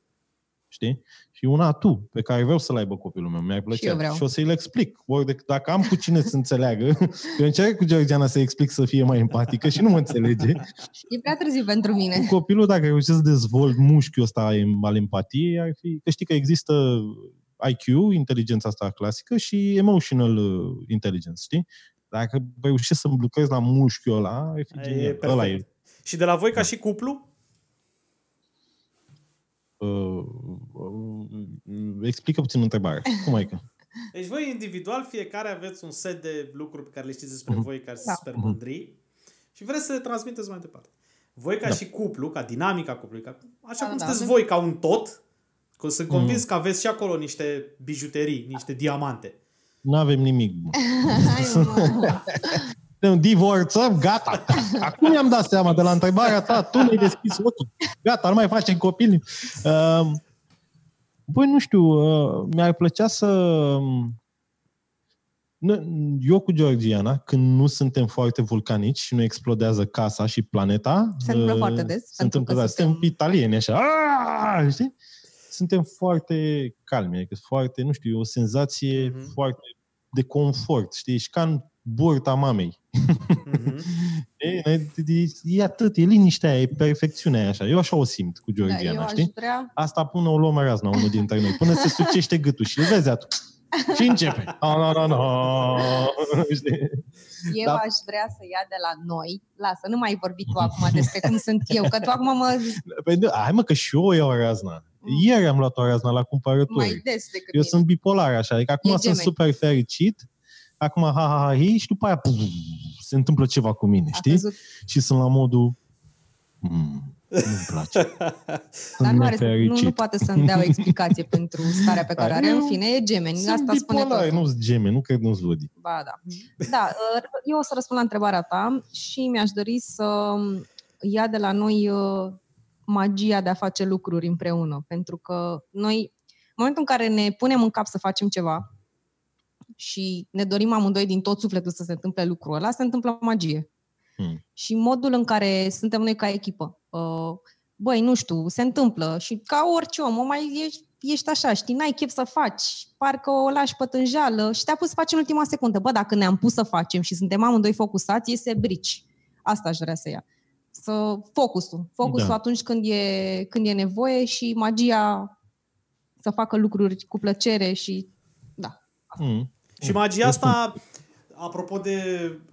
Știi? Și una tu, pe care vreau să-l aibă copilul meu, mi-ar plăcea. eu vreau. și o să-i le explic. Ori de, dacă am cu cine să înțeleagă, [laughs] eu încerc cu Georgiana să explic să fie mai empatică și nu mă înțelege. [laughs] E prea târziu pentru mine. Cu copilul, dacă reușesc să dezvolt mușchiul ăsta al empatiei, ar fi... Că știi că există IQ, inteligența asta clasică, și emotional uh, intelligence, știi? Dacă reușești să lucrezi la mușchiul ăla, ar fi E genial. Ăla e. perfect. Și de la voi ca și cuplu? Uh, uh, explică puțin întrebarea. Cum ai că? [laughs] Deci voi individual, fiecare aveți un set de lucruri pe care le știți despre Mhm. voi, care Da. sunt super mândri și vreți să le transmiteți mai departe. Voi ca Da. și cuplu, ca dinamica cuplului, ca, așa Da, cum da. sunteți voi ca un tot, că sunt convins Mhm. că aveți și acolo niște bijuterii, niște diamante. Nu avem nimic bun. [laughs] Hai, mă. Divorțăm, gata. Acum mi-am dat seama de la întrebarea ta, tu mi-ai deschis ochii. Gata, nu mai facem copii. Uh, băi, nu știu, uh, mi-ar plăcea să... Nu- Eu cu Georgiana, când nu suntem foarte vulcanici și nu explodează casa și planeta... Se întâmplă uh, foarte des, Se pentru întâmplă, că da, suntem- suntem italieni, așa. "Aaah!" Știi? Suntem foarte calmi, adică foarte, nu știu, e o senzație Mhm. foarte de confort, știi? Și ca în burta mamei. Mhm. [laughs] E, e, e atât, e liniștea aia, e perfecțiunea aia așa. Eu așa o simt cu Da, Georgiana, eu aș știi? vrea... Asta până o luăm razna unul dintre noi, până se sucește gâtul și îl vezi atunci. Și începe. No, no, no, no. Știi? Eu Da. aș vrea să ia de la noi. Lasă, nu mai vorbi tu acum despre cum sunt eu, că tu acum mă Păi, nu, hai mă că și eu iau razna. Ieri am luat o razna la cumpărături. mai des decât Eu mine. sunt bipolar așa, adică acum E sunt gemeni. super fericit, acum ha, ha, ha, hi, și după aia puf, se întâmplă ceva cu mine, A știi? căzut. Și sunt la modul mm, nu-mi place. [laughs] Dar Sunt nu, are, să- nu, nefericit. nu poate să-mi dea o explicație [laughs] pentru starea pe care Da, are. În eu fine, e gemeni. Sunt Asta spune bipolar, tot. nu sunt gemeni, nu cred, nu-s vădi. Ba, da. Da, uh, eu o să răspund la întrebarea ta și mi-aș dori să ia de la noi uh, magia de a face lucruri împreună. Pentru că noi, în momentul în care ne punem în cap să facem ceva și ne dorim amândoi din tot sufletul să se întâmple lucrul ăla, se întâmplă magie. Hmm. Și modul în care suntem noi ca echipă. Uh, Băi, nu știu, se întâmplă și ca orice om, o mai ești, ești așa, știi, n-ai chef să faci, parcă o lași pătânjală și te-a pus să faci în ultima secundă. Bă, dacă ne-am pus să facem și suntem amândoi focusați, iese brici. Asta aș vrea să ia. Să focusul. Focusul Da. atunci când e, când e nevoie și magia să facă lucruri cu plăcere și da. Mm. Și magia asta, apropo de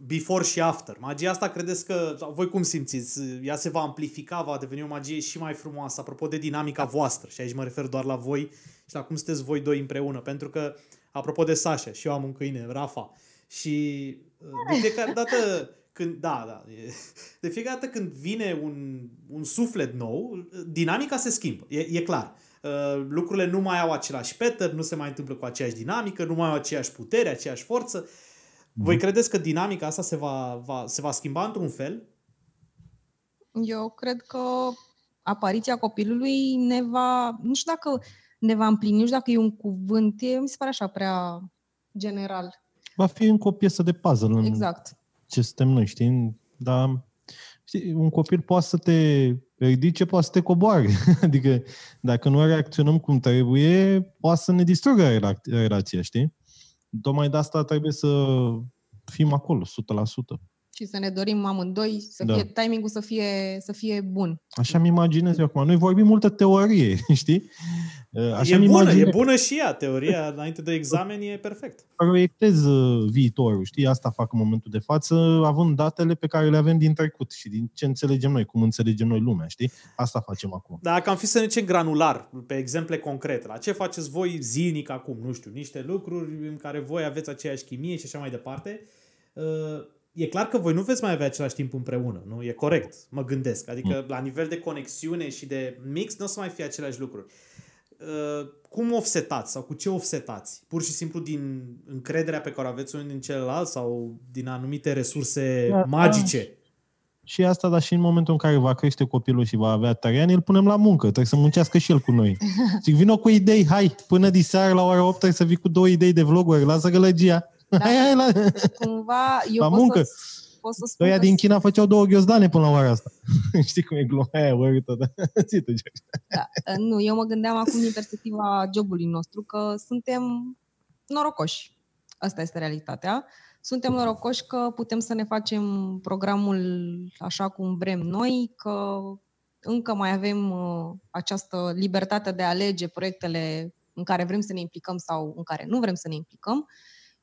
before și after, magia asta credeți că, sau voi cum simțiți, ea se va amplifica, va deveni o magie și mai frumoasă, apropo de dinamica voastră, și aici mă refer doar la voi și la cum sunteți voi doi împreună, pentru că, apropo de Sasha, și eu am un câine, Rafa, și uh, de fiecare dată când, da, da, e- de fiecare dată când vine un, un suflet nou, dinamica se schimbă, e, e clar. Uh, lucrurile nu mai au același pattern, nu se mai întâmplă cu aceeași dinamică, nu mai au aceeași putere, aceeași forță. Voi credeți că dinamica asta se va, va, se va schimba într-un fel? Eu cred că apariția copilului ne va, nu știu dacă ne va împlini, nu știu dacă e un cuvânt, e, mi se pare așa prea general. Va fi încă o piesă de puzzle în Exact. Ce suntem noi, știi? Dar știi, un copil poate să te ridice, poate să te coboare. [laughs] adică dacă nu reacționăm cum trebuie, poate să ne distrugă relaț- relația, știi? Tocmai de asta trebuie să fim acolo, 100%. Și să ne dorim amândoi să Da. fie timingul să fie, să fie bun. Așa mi imaginez eu acum. Noi vorbim multă teorie, [laughs] știi? Așa e mi bună, imaginez. e bună și ea. Teoria înainte de examen e perfect. proiectez uh, viitorul, știi? Asta fac în momentul de față, având datele pe care le avem din trecut și din ce înțelegem noi, cum înțelegem noi lumea, știi? Asta facem acum. Dacă am fi să ne zicem granular, pe exemple concrete, la ce faceți voi zilnic acum, nu știu, niște lucruri în care voi aveți aceeași chimie și așa mai departe, uh, e clar că voi nu veți mai avea același timp împreună, nu? E corect, mă gândesc. Adică la nivel de conexiune și de mix nu o să mai fie aceleași lucruri. Uh, Cum offsetați sau cu ce offsetați? Pur și simplu din încrederea pe care o aveți unul din celălalt sau din anumite resurse Da, magice? Și asta, dar și în momentul în care va crește copilul și va avea trei ani, îl punem la muncă. Trebuie să muncească și el cu noi. [laughs] Zic, vină cu idei, hai, până diseară la ora 8 trebuie să vii cu două idei de vloguri, lasă gălăgia. Da. Hai, hai, la... Cumva, eu La pot, muncă. Să, pot să spun Ăia că din China făceau două ghiozdane până la ora asta. [laughs] Știi cum e gluma aia, urâtă, da? Zi tu, George. Da, nu, eu mă gândeam acum din perspectiva jobului nostru că suntem norocoși. Asta este realitatea. Suntem norocoși că putem să ne facem programul așa cum vrem noi, că încă mai avem uh, această libertate de a alege proiectele în care vrem să ne implicăm sau în care nu vrem să ne implicăm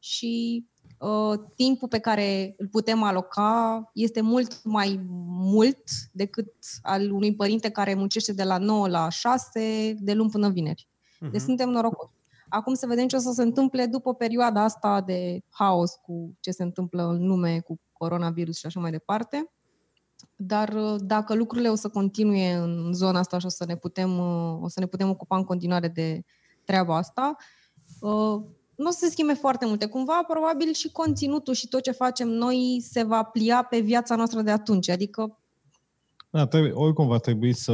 și uh, timpul pe care îl putem aloca este mult mai mult decât al unui părinte care muncește de la 9 la 6, de luni până vineri. Mhm. Deci suntem norocoși. Acum să vedem ce o să se întâmple după perioada asta de haos cu ce se întâmplă în lume cu coronavirus și așa mai departe. Dar uh, dacă lucrurile o să continue în zona asta și o să ne putem, uh, o să ne putem ocupa în continuare de treaba asta, uh, nu o să se schimbe foarte multe. Cumva, probabil și conținutul și tot ce facem noi se va plia pe viața noastră de atunci. Adică Da, trebuie, oricum va trebui să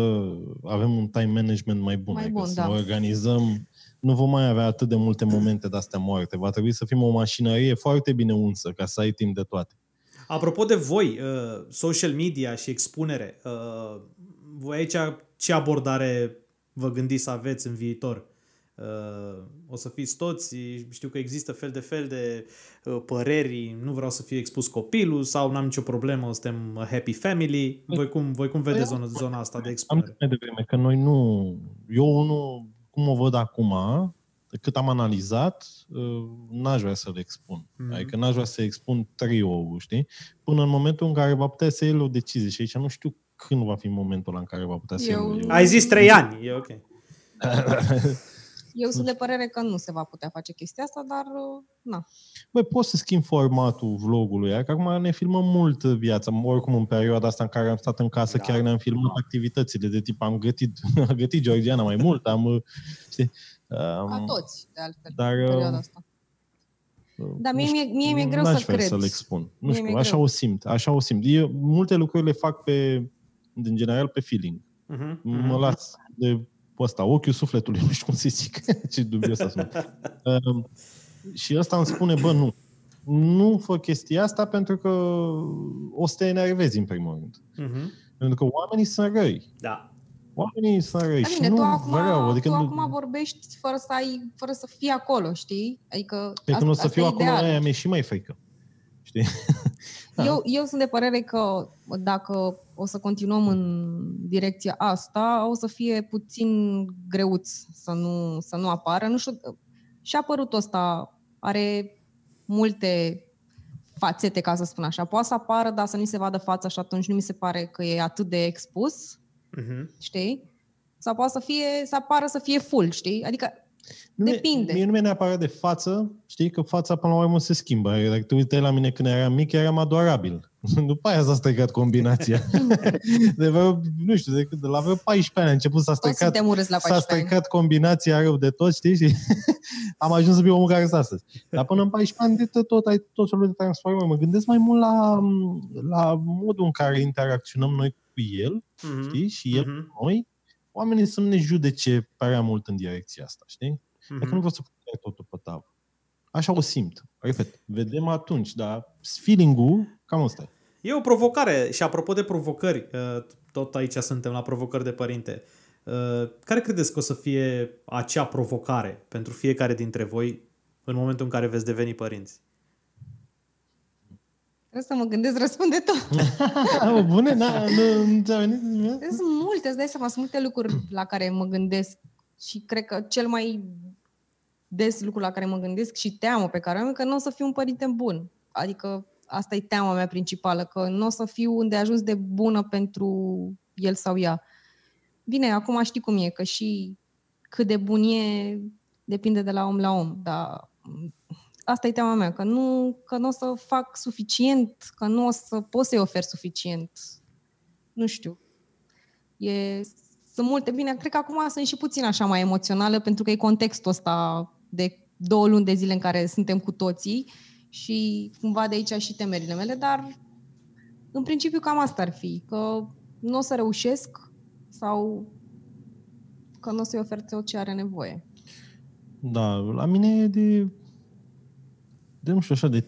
avem un time management mai bun, Mai adică bun, să da. ne organizăm. Nu vom mai avea atât de multe momente de-astea moarte. Va trebui să fim o mașinărie foarte bine unsă ca să ai timp de toate. Apropo de voi, uh, social media și expunere, uh, voi aici ce abordare vă gândiți să aveți în viitor? Uh, o să fiți toți, știu că există fel de fel de uh, păreri, nu vreau să fie expus copilul sau n-am nicio problemă, suntem a happy family. Voi cum, voi cum vedeți zona, zona asta de Am expunere? zis mai devreme că noi nu... Eu nu, cum o văd acum, de cât am analizat, uh, n-aș vrea să le expun. Mhm. Mm-hmm. Adică n-aș vrea să expun trio știi? Până în momentul în care va putea să el o decizie. Și aici nu știu când va fi momentul ăla în care va putea să Eu- el Ai zis trei ani, e ok. [laughs] eu sunt de părere că nu se va putea face chestia asta, dar uh, na. Băi, poți să schimbi formatul vlogului, că acum ne filmăm mult viața, oricum în perioada asta în care am stat în casă, Da. da. chiar ne-am filmat activitățile, de tip am gătit, [laughs] a gătit Georgiana mai mult, am, uh, știi, Ca um, toți, de altfel, dar, în uh, perioada asta. Dar mie, nu mie, mie mi-e greu n-aș să vrea cred. să le expun. Nu Mie știu, mi-e așa greu. o simt, așa o simt. Eu, multe lucruri le fac pe, în general, pe feeling. Mhm, Mă mhm. las de ăsta, ochiul sufletului, [laughs] nu știu cum să zic, [laughs] ce dubios asta sună. Um, [laughs] și ăsta îmi spune, bă, nu. Nu fă chestia asta pentru că o să te enervezi în primul rând. Mhm. Pentru că oamenii sunt răi. Da. Oamenii sunt răi Da, și bine, nu tu acum, vreau. Adică tu nu, acum vorbești fără să, ai, fără să fii acolo, știi? Adică pe când o asta- să fiu asta e acolo, ideal. aia mi-e și mai frică. Știi? Da. Eu, eu sunt de părere că dacă o să continuăm în direcția asta, o să fie puțin greuț să nu, să nu apară. Nu știu, și apărutul ăsta are multe fațete, ca să spun așa. Poate să apară, dar să nu se vadă fața și atunci nu mi se pare că e atât de expus, Mhm. știi? Sau poate să fie, să apară să fie full, știi? Adică Nu e- Depinde. Mie nu mi-e neapărat de față, știi că fața până la urmă se schimbă. Dacă te uitai la mine când eram mic, eram adorabil. [laughs] După aia s-a stricat combinația. [laughs] de vreo, nu știu, de, de la vreo 14 ani a început să toți stricat, suntem urâți la s-a 14 ani. stricat combinația rău de tot, știi? Și [laughs] am ajuns să fiu omul care sunt astăzi. Dar până în 14 ani de tot, tot ai tot felul de transformări. Mă gândesc mai mult la, la modul în care interacționăm noi cu el, Mhm. știi? Și el Mhm. cu noi. Oamenii să nu ne judece prea mult în direcția asta, știi? Mhm. Dacă nu vreau să pun totul pe tavă. Așa o simt. Repet, vedem atunci, dar feeling-ul cam ăsta e. E o provocare și apropo de provocări, uh, tot aici suntem la provocări de părinte. Uh, Care credeți că o să fie acea provocare pentru fiecare dintre voi în momentul în care veți deveni părinți? Trebuie să mă gândesc, răspunde tot. [laughs] o, bune, na, nu, nu ți-a venit? Sunt multe, îți dai seama, sunt multe lucruri la care mă gândesc și cred că cel mai des lucru la care mă gândesc și teamă pe care o am, că nu o să fiu un părinte bun. Adică asta e teama mea principală, că nu o să fiu unde ajuns de bună pentru el sau ea. Bine, acum știi cum e, că și cât de bun e depinde de la om la om, dar asta e teama mea, că nu, că nu o să fac suficient, că nu o să pot să-i ofer suficient. Nu știu. E, sunt multe. Bine, cred că acum sunt și puțin așa mai emoțională, pentru că e contextul ăsta de două luni de zile în care suntem cu toții și cumva de aici și temerile mele, dar în principiu cam asta ar fi, că nu o să reușesc sau că nu o să-i ofer tot ce are nevoie. Da, la mine e de, de nu știu așa, de,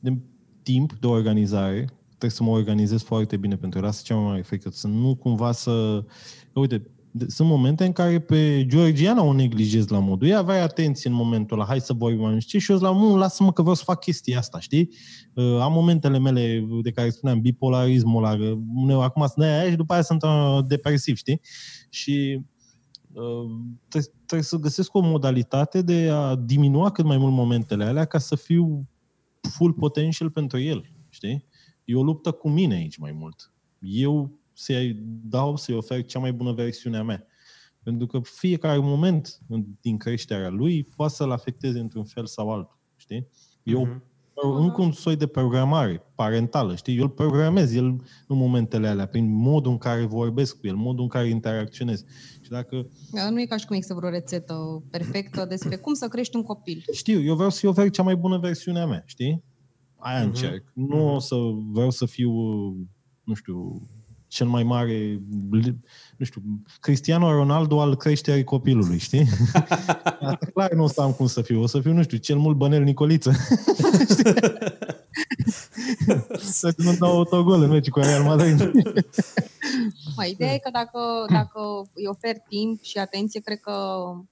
de timp, de organizare. Trebuie să mă organizez foarte bine pentru asta cea mai mare frică. Să nu cumva să... Uite, sunt momente în care pe Georgiana o neglijez la modul, ea avea atenție în momentul ăla, hai să vorbim mai știi, și eu la mult, lasă-mă că vreau să fac chestia asta, știi? Uh, am momentele mele de care spuneam, bipolarismul ăla, uneori acum sunt aia și după aia sunt uh, depresiv, știi? Și uh, trebuie, trebuie să găsesc o modalitate de a diminua cât mai mult momentele alea ca să fiu full potential pentru el, știi? E o luptă cu mine aici mai mult. Eu să-i dau, să-i ofer cea mai bună versiune a mea. Pentru că fiecare moment din creșterea lui poate să-l afecteze într-un fel sau altul. Știi? Eu mm-hmm. Încă un soi de programare parentală, știi? Eu îl programez el în momentele alea, prin modul în care vorbesc cu el, modul în care interacționez. Și dacă... Nu e ca și cum există vreo rețetă perfectă despre cum să crești un copil. Știu, eu vreau să-i ofer cea mai bună versiune a mea, știi? Aia mm-hmm. încerc. Nu o să vreau să fiu, nu știu, cel mai mare, nu știu, Cristiano Ronaldo al creșterii copilului, știi? [laughs] clar nu o să am cum să fiu. O să fiu, nu știu, cel mult bănel Nicoliță. [laughs] să nu dau autogol în meci cu Real Madrid. [laughs] Mai ideea e că dacă, dacă îi ofer timp și atenție, cred că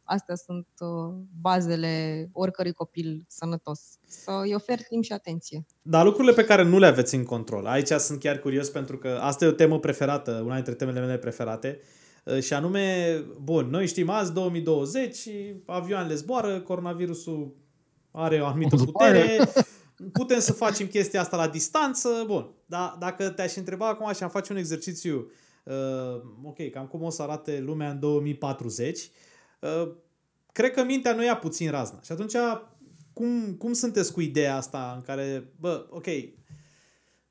astea sunt uh, bazele oricărui copil sănătos. Să îi ofer timp și atenție. Dar lucrurile pe care nu le aveți în control. Aici sunt chiar curios pentru că asta e o temă preferată, una dintre temele mele preferate. Uh, și anume, bun, noi știm azi 2020, avioanele zboară, coronavirusul are o anumită putere, putem să facem chestia asta la distanță, bun. Dar dacă te-aș întreba acum și am face un exercițiu, uh, ok, cam cum o să arate lumea în 2040, uh, cred că mintea nu ia puțin razna. Și atunci, cum, cum sunteți cu ideea asta în care, bă, ok,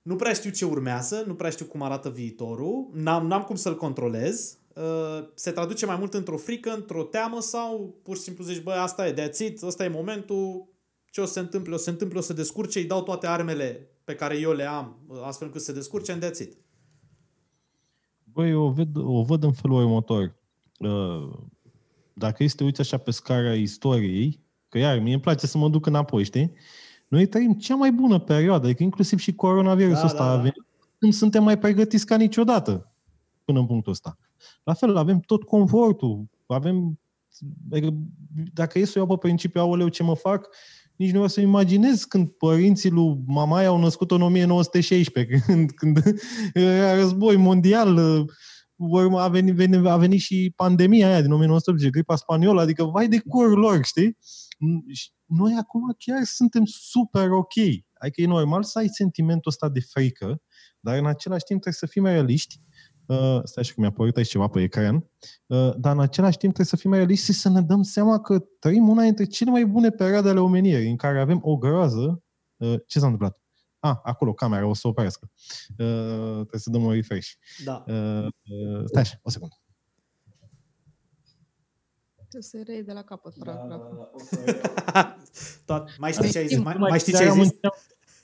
nu prea știu ce urmează, nu prea știu cum arată viitorul, n-am, n-am cum să-l controlez, uh, se traduce mai mult într-o frică, într-o teamă sau pur și simplu zici, bă, asta e, de it, ăsta e momentul, ce o să se întâmple, o să se întâmple, o să descurce, îi dau toate armele pe care eu le am, astfel încât să se descurce, în that's it. Băi, o văd, o văd în felul următor. Uh, dacă este uite așa pe scara istoriei, că iar mie îmi place să mă duc înapoi, știi? Noi trăim cea mai bună perioadă, adică inclusiv și coronavirusul da, ăsta da, da. a venit. Când suntem mai pregătiți ca niciodată până în punctul ăsta. La fel, avem tot confortul, avem adică, dacă e să o iau pe principiu, aoleu, ce mă fac, nici nu o să imaginez când părinții lui Mamaia au născut în 1916, [laughs] când, când era război mondial, urmă a venit, a venit și pandemia aia din 1980, gripa spaniolă, adică vai de cur lor, știi? Noi acum chiar suntem super ok. Adică e normal să ai sentimentul ăsta de frică, dar în același timp trebuie să fim realiști Uh, stai și că mi-a apărut aici ceva pe ecran, uh, dar în același timp trebuie să fim realiști și să ne dăm seama că trăim una dintre cele mai bune perioade ale omenirii, în care avem o groază. Uh, ce s-a întâmplat? Ah, acolo, camera, o să oprească. Uh, trebuie să dăm un refresh. Da. Uh, uh, stai așa, o secundă. Trebuie să rei de la capăt, da, da, da, [laughs] mai știi ce ai zis? Mai, mai știi ce ai zis?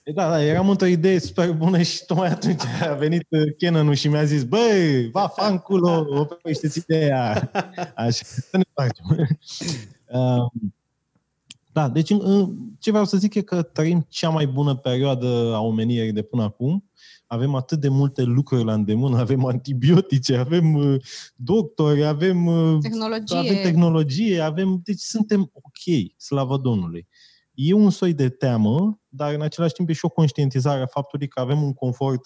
Da, da, eram într-o idee super bună și tocmai atunci a venit uh, canon și mi-a zis băi, va fan culo, oprește-ți ideea. [laughs] Așa, să ne facem. Um, da, deci ce vreau să zic e că trăim cea mai bună perioadă a omenirii de până acum. Avem atât de multe lucruri la îndemână, avem antibiotice, avem uh, doctori, avem tehnologie, avem, tehnologie, avem deci suntem ok, slavă Domnului. E un soi de teamă, dar în același timp e și o conștientizare a faptului că avem un confort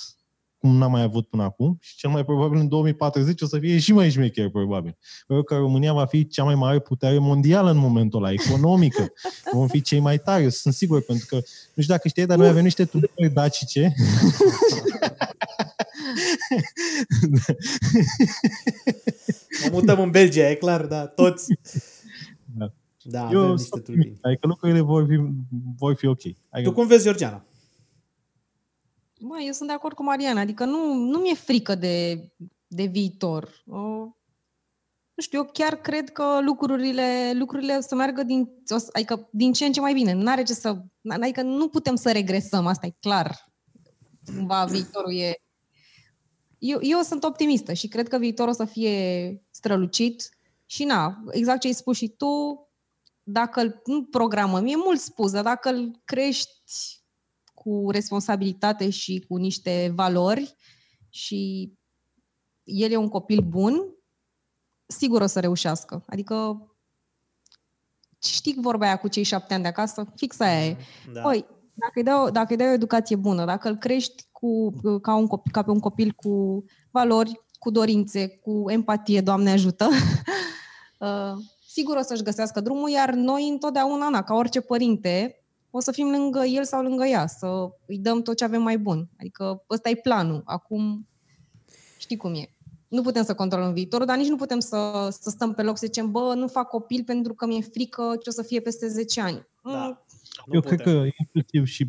cum n-am mai avut până acum și cel mai probabil în 2040 o să fie și mai șmecher, probabil. Pentru că România va fi cea mai mare putere mondială în momentul ăla, economică. [laughs] Vom fi cei mai tari, sunt sigur, pentru că, nu știu dacă știi, dar noi avem niște tuneluri dacice. [laughs] Mă mutăm în Belgia, e clar, da, toți. Da. Da, Eu avem sunt niște optimist, turbini. Adică lucrurile vor fi, vor fi ok. Adică, Tu cum vezi, Georgiana? Mă, eu sunt de acord cu Mariana, adică nu, nu mi-e frică de, de viitor. O, nu știu, eu chiar cred că lucrurile, lucrurile o să meargă din, o să, adică din ce în ce mai bine. N-are ce să, adică nu putem să regresăm, asta e clar. Cumva viitorul e... Eu, eu sunt optimistă și cred că viitorul o să fie strălucit și na, exact ce ai spus și tu, dacă îl nu programăm, e mult spus, dar dacă îl crești cu responsabilitate și cu niște valori și el e un copil bun, sigur o să reușească. Adică știi vorba aia cu cei șapte ani de acasă? Fix aia e. Da. Păi, dacă îi, dai o, dacă îi dai o educație bună, dacă îl crești cu, ca, un copil, ca pe un copil cu valori, cu dorințe, cu empatie, Doamne ajută, [laughs] uh, sigur o să-și găsească drumul, iar noi întotdeauna, na, ca orice părinte, o să fim lângă el sau lângă ea, să îi dăm tot ce avem mai bun. Adică ăsta e planul. Acum știi cum e. Nu putem să controlăm viitorul, dar nici nu putem să, să stăm pe loc să zicem, bă, nu fac copil pentru că mi-e frică ce o să fie peste 10 ani. Mm, Da. Nu eu putem. cred că inclusiv și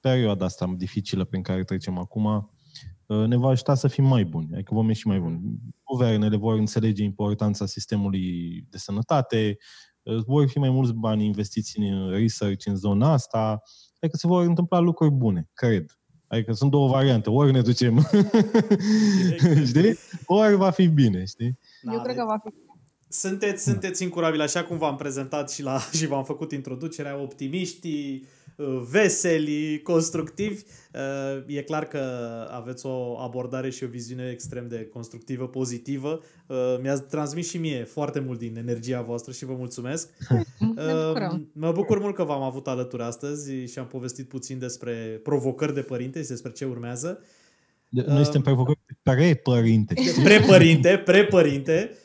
perioada asta dificilă prin care trecem acum uh, ne va ajuta să fim mai buni, adică vom ieși mai buni. Guvernele vor înțelege importanța sistemului de sănătate, uh, vor fi mai mulți bani investiți în research în zona asta, adică se vor întâmpla lucruri bune, cred. Adică sunt două variante, ori ne ducem, [laughs] știi? Ori va fi bine, știi? Da, Eu cred deci că va fi Sunteți, sunteți incurabili, așa cum v-am prezentat și, la, și v-am făcut introducerea, optimiști, uh, veseli, constructivi. Uh, E clar că aveți o abordare și o viziune extrem de constructivă, pozitivă. Uh, Mi-ați transmis și mie foarte mult din energia voastră și vă mulțumesc. [laughs] Ne bucurăm. Uh, Mă bucur mult că v-am avut alături astăzi și am povestit puțin despre provocări de părinte și despre ce urmează. Noi suntem provocări pre-părinte. [laughs] Prepărinte, prepărinte.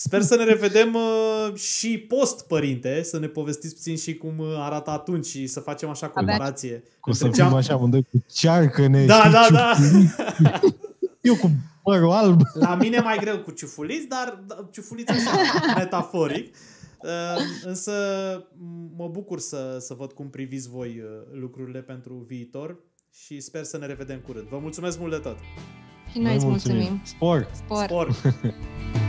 Sper să ne revedem uh, și post-părinte, să ne povestiți puțin și cum uh, arată atunci și să facem așa Abia- comparație. Cum să Între ce fim am- așa amândoi cu cearcăne Da, și da, da. Eu cu părul alb. La mine mai greu cu ciufuliți, dar da, ciufuliți așa, metaforic. Uh, Însă m- mă bucur să, să văd cum priviți voi uh, lucrurile pentru viitor și sper să ne revedem curând. Vă mulțumesc mult de tot! Și noi îți mulțumim. Spor! Spor! Spor! [laughs]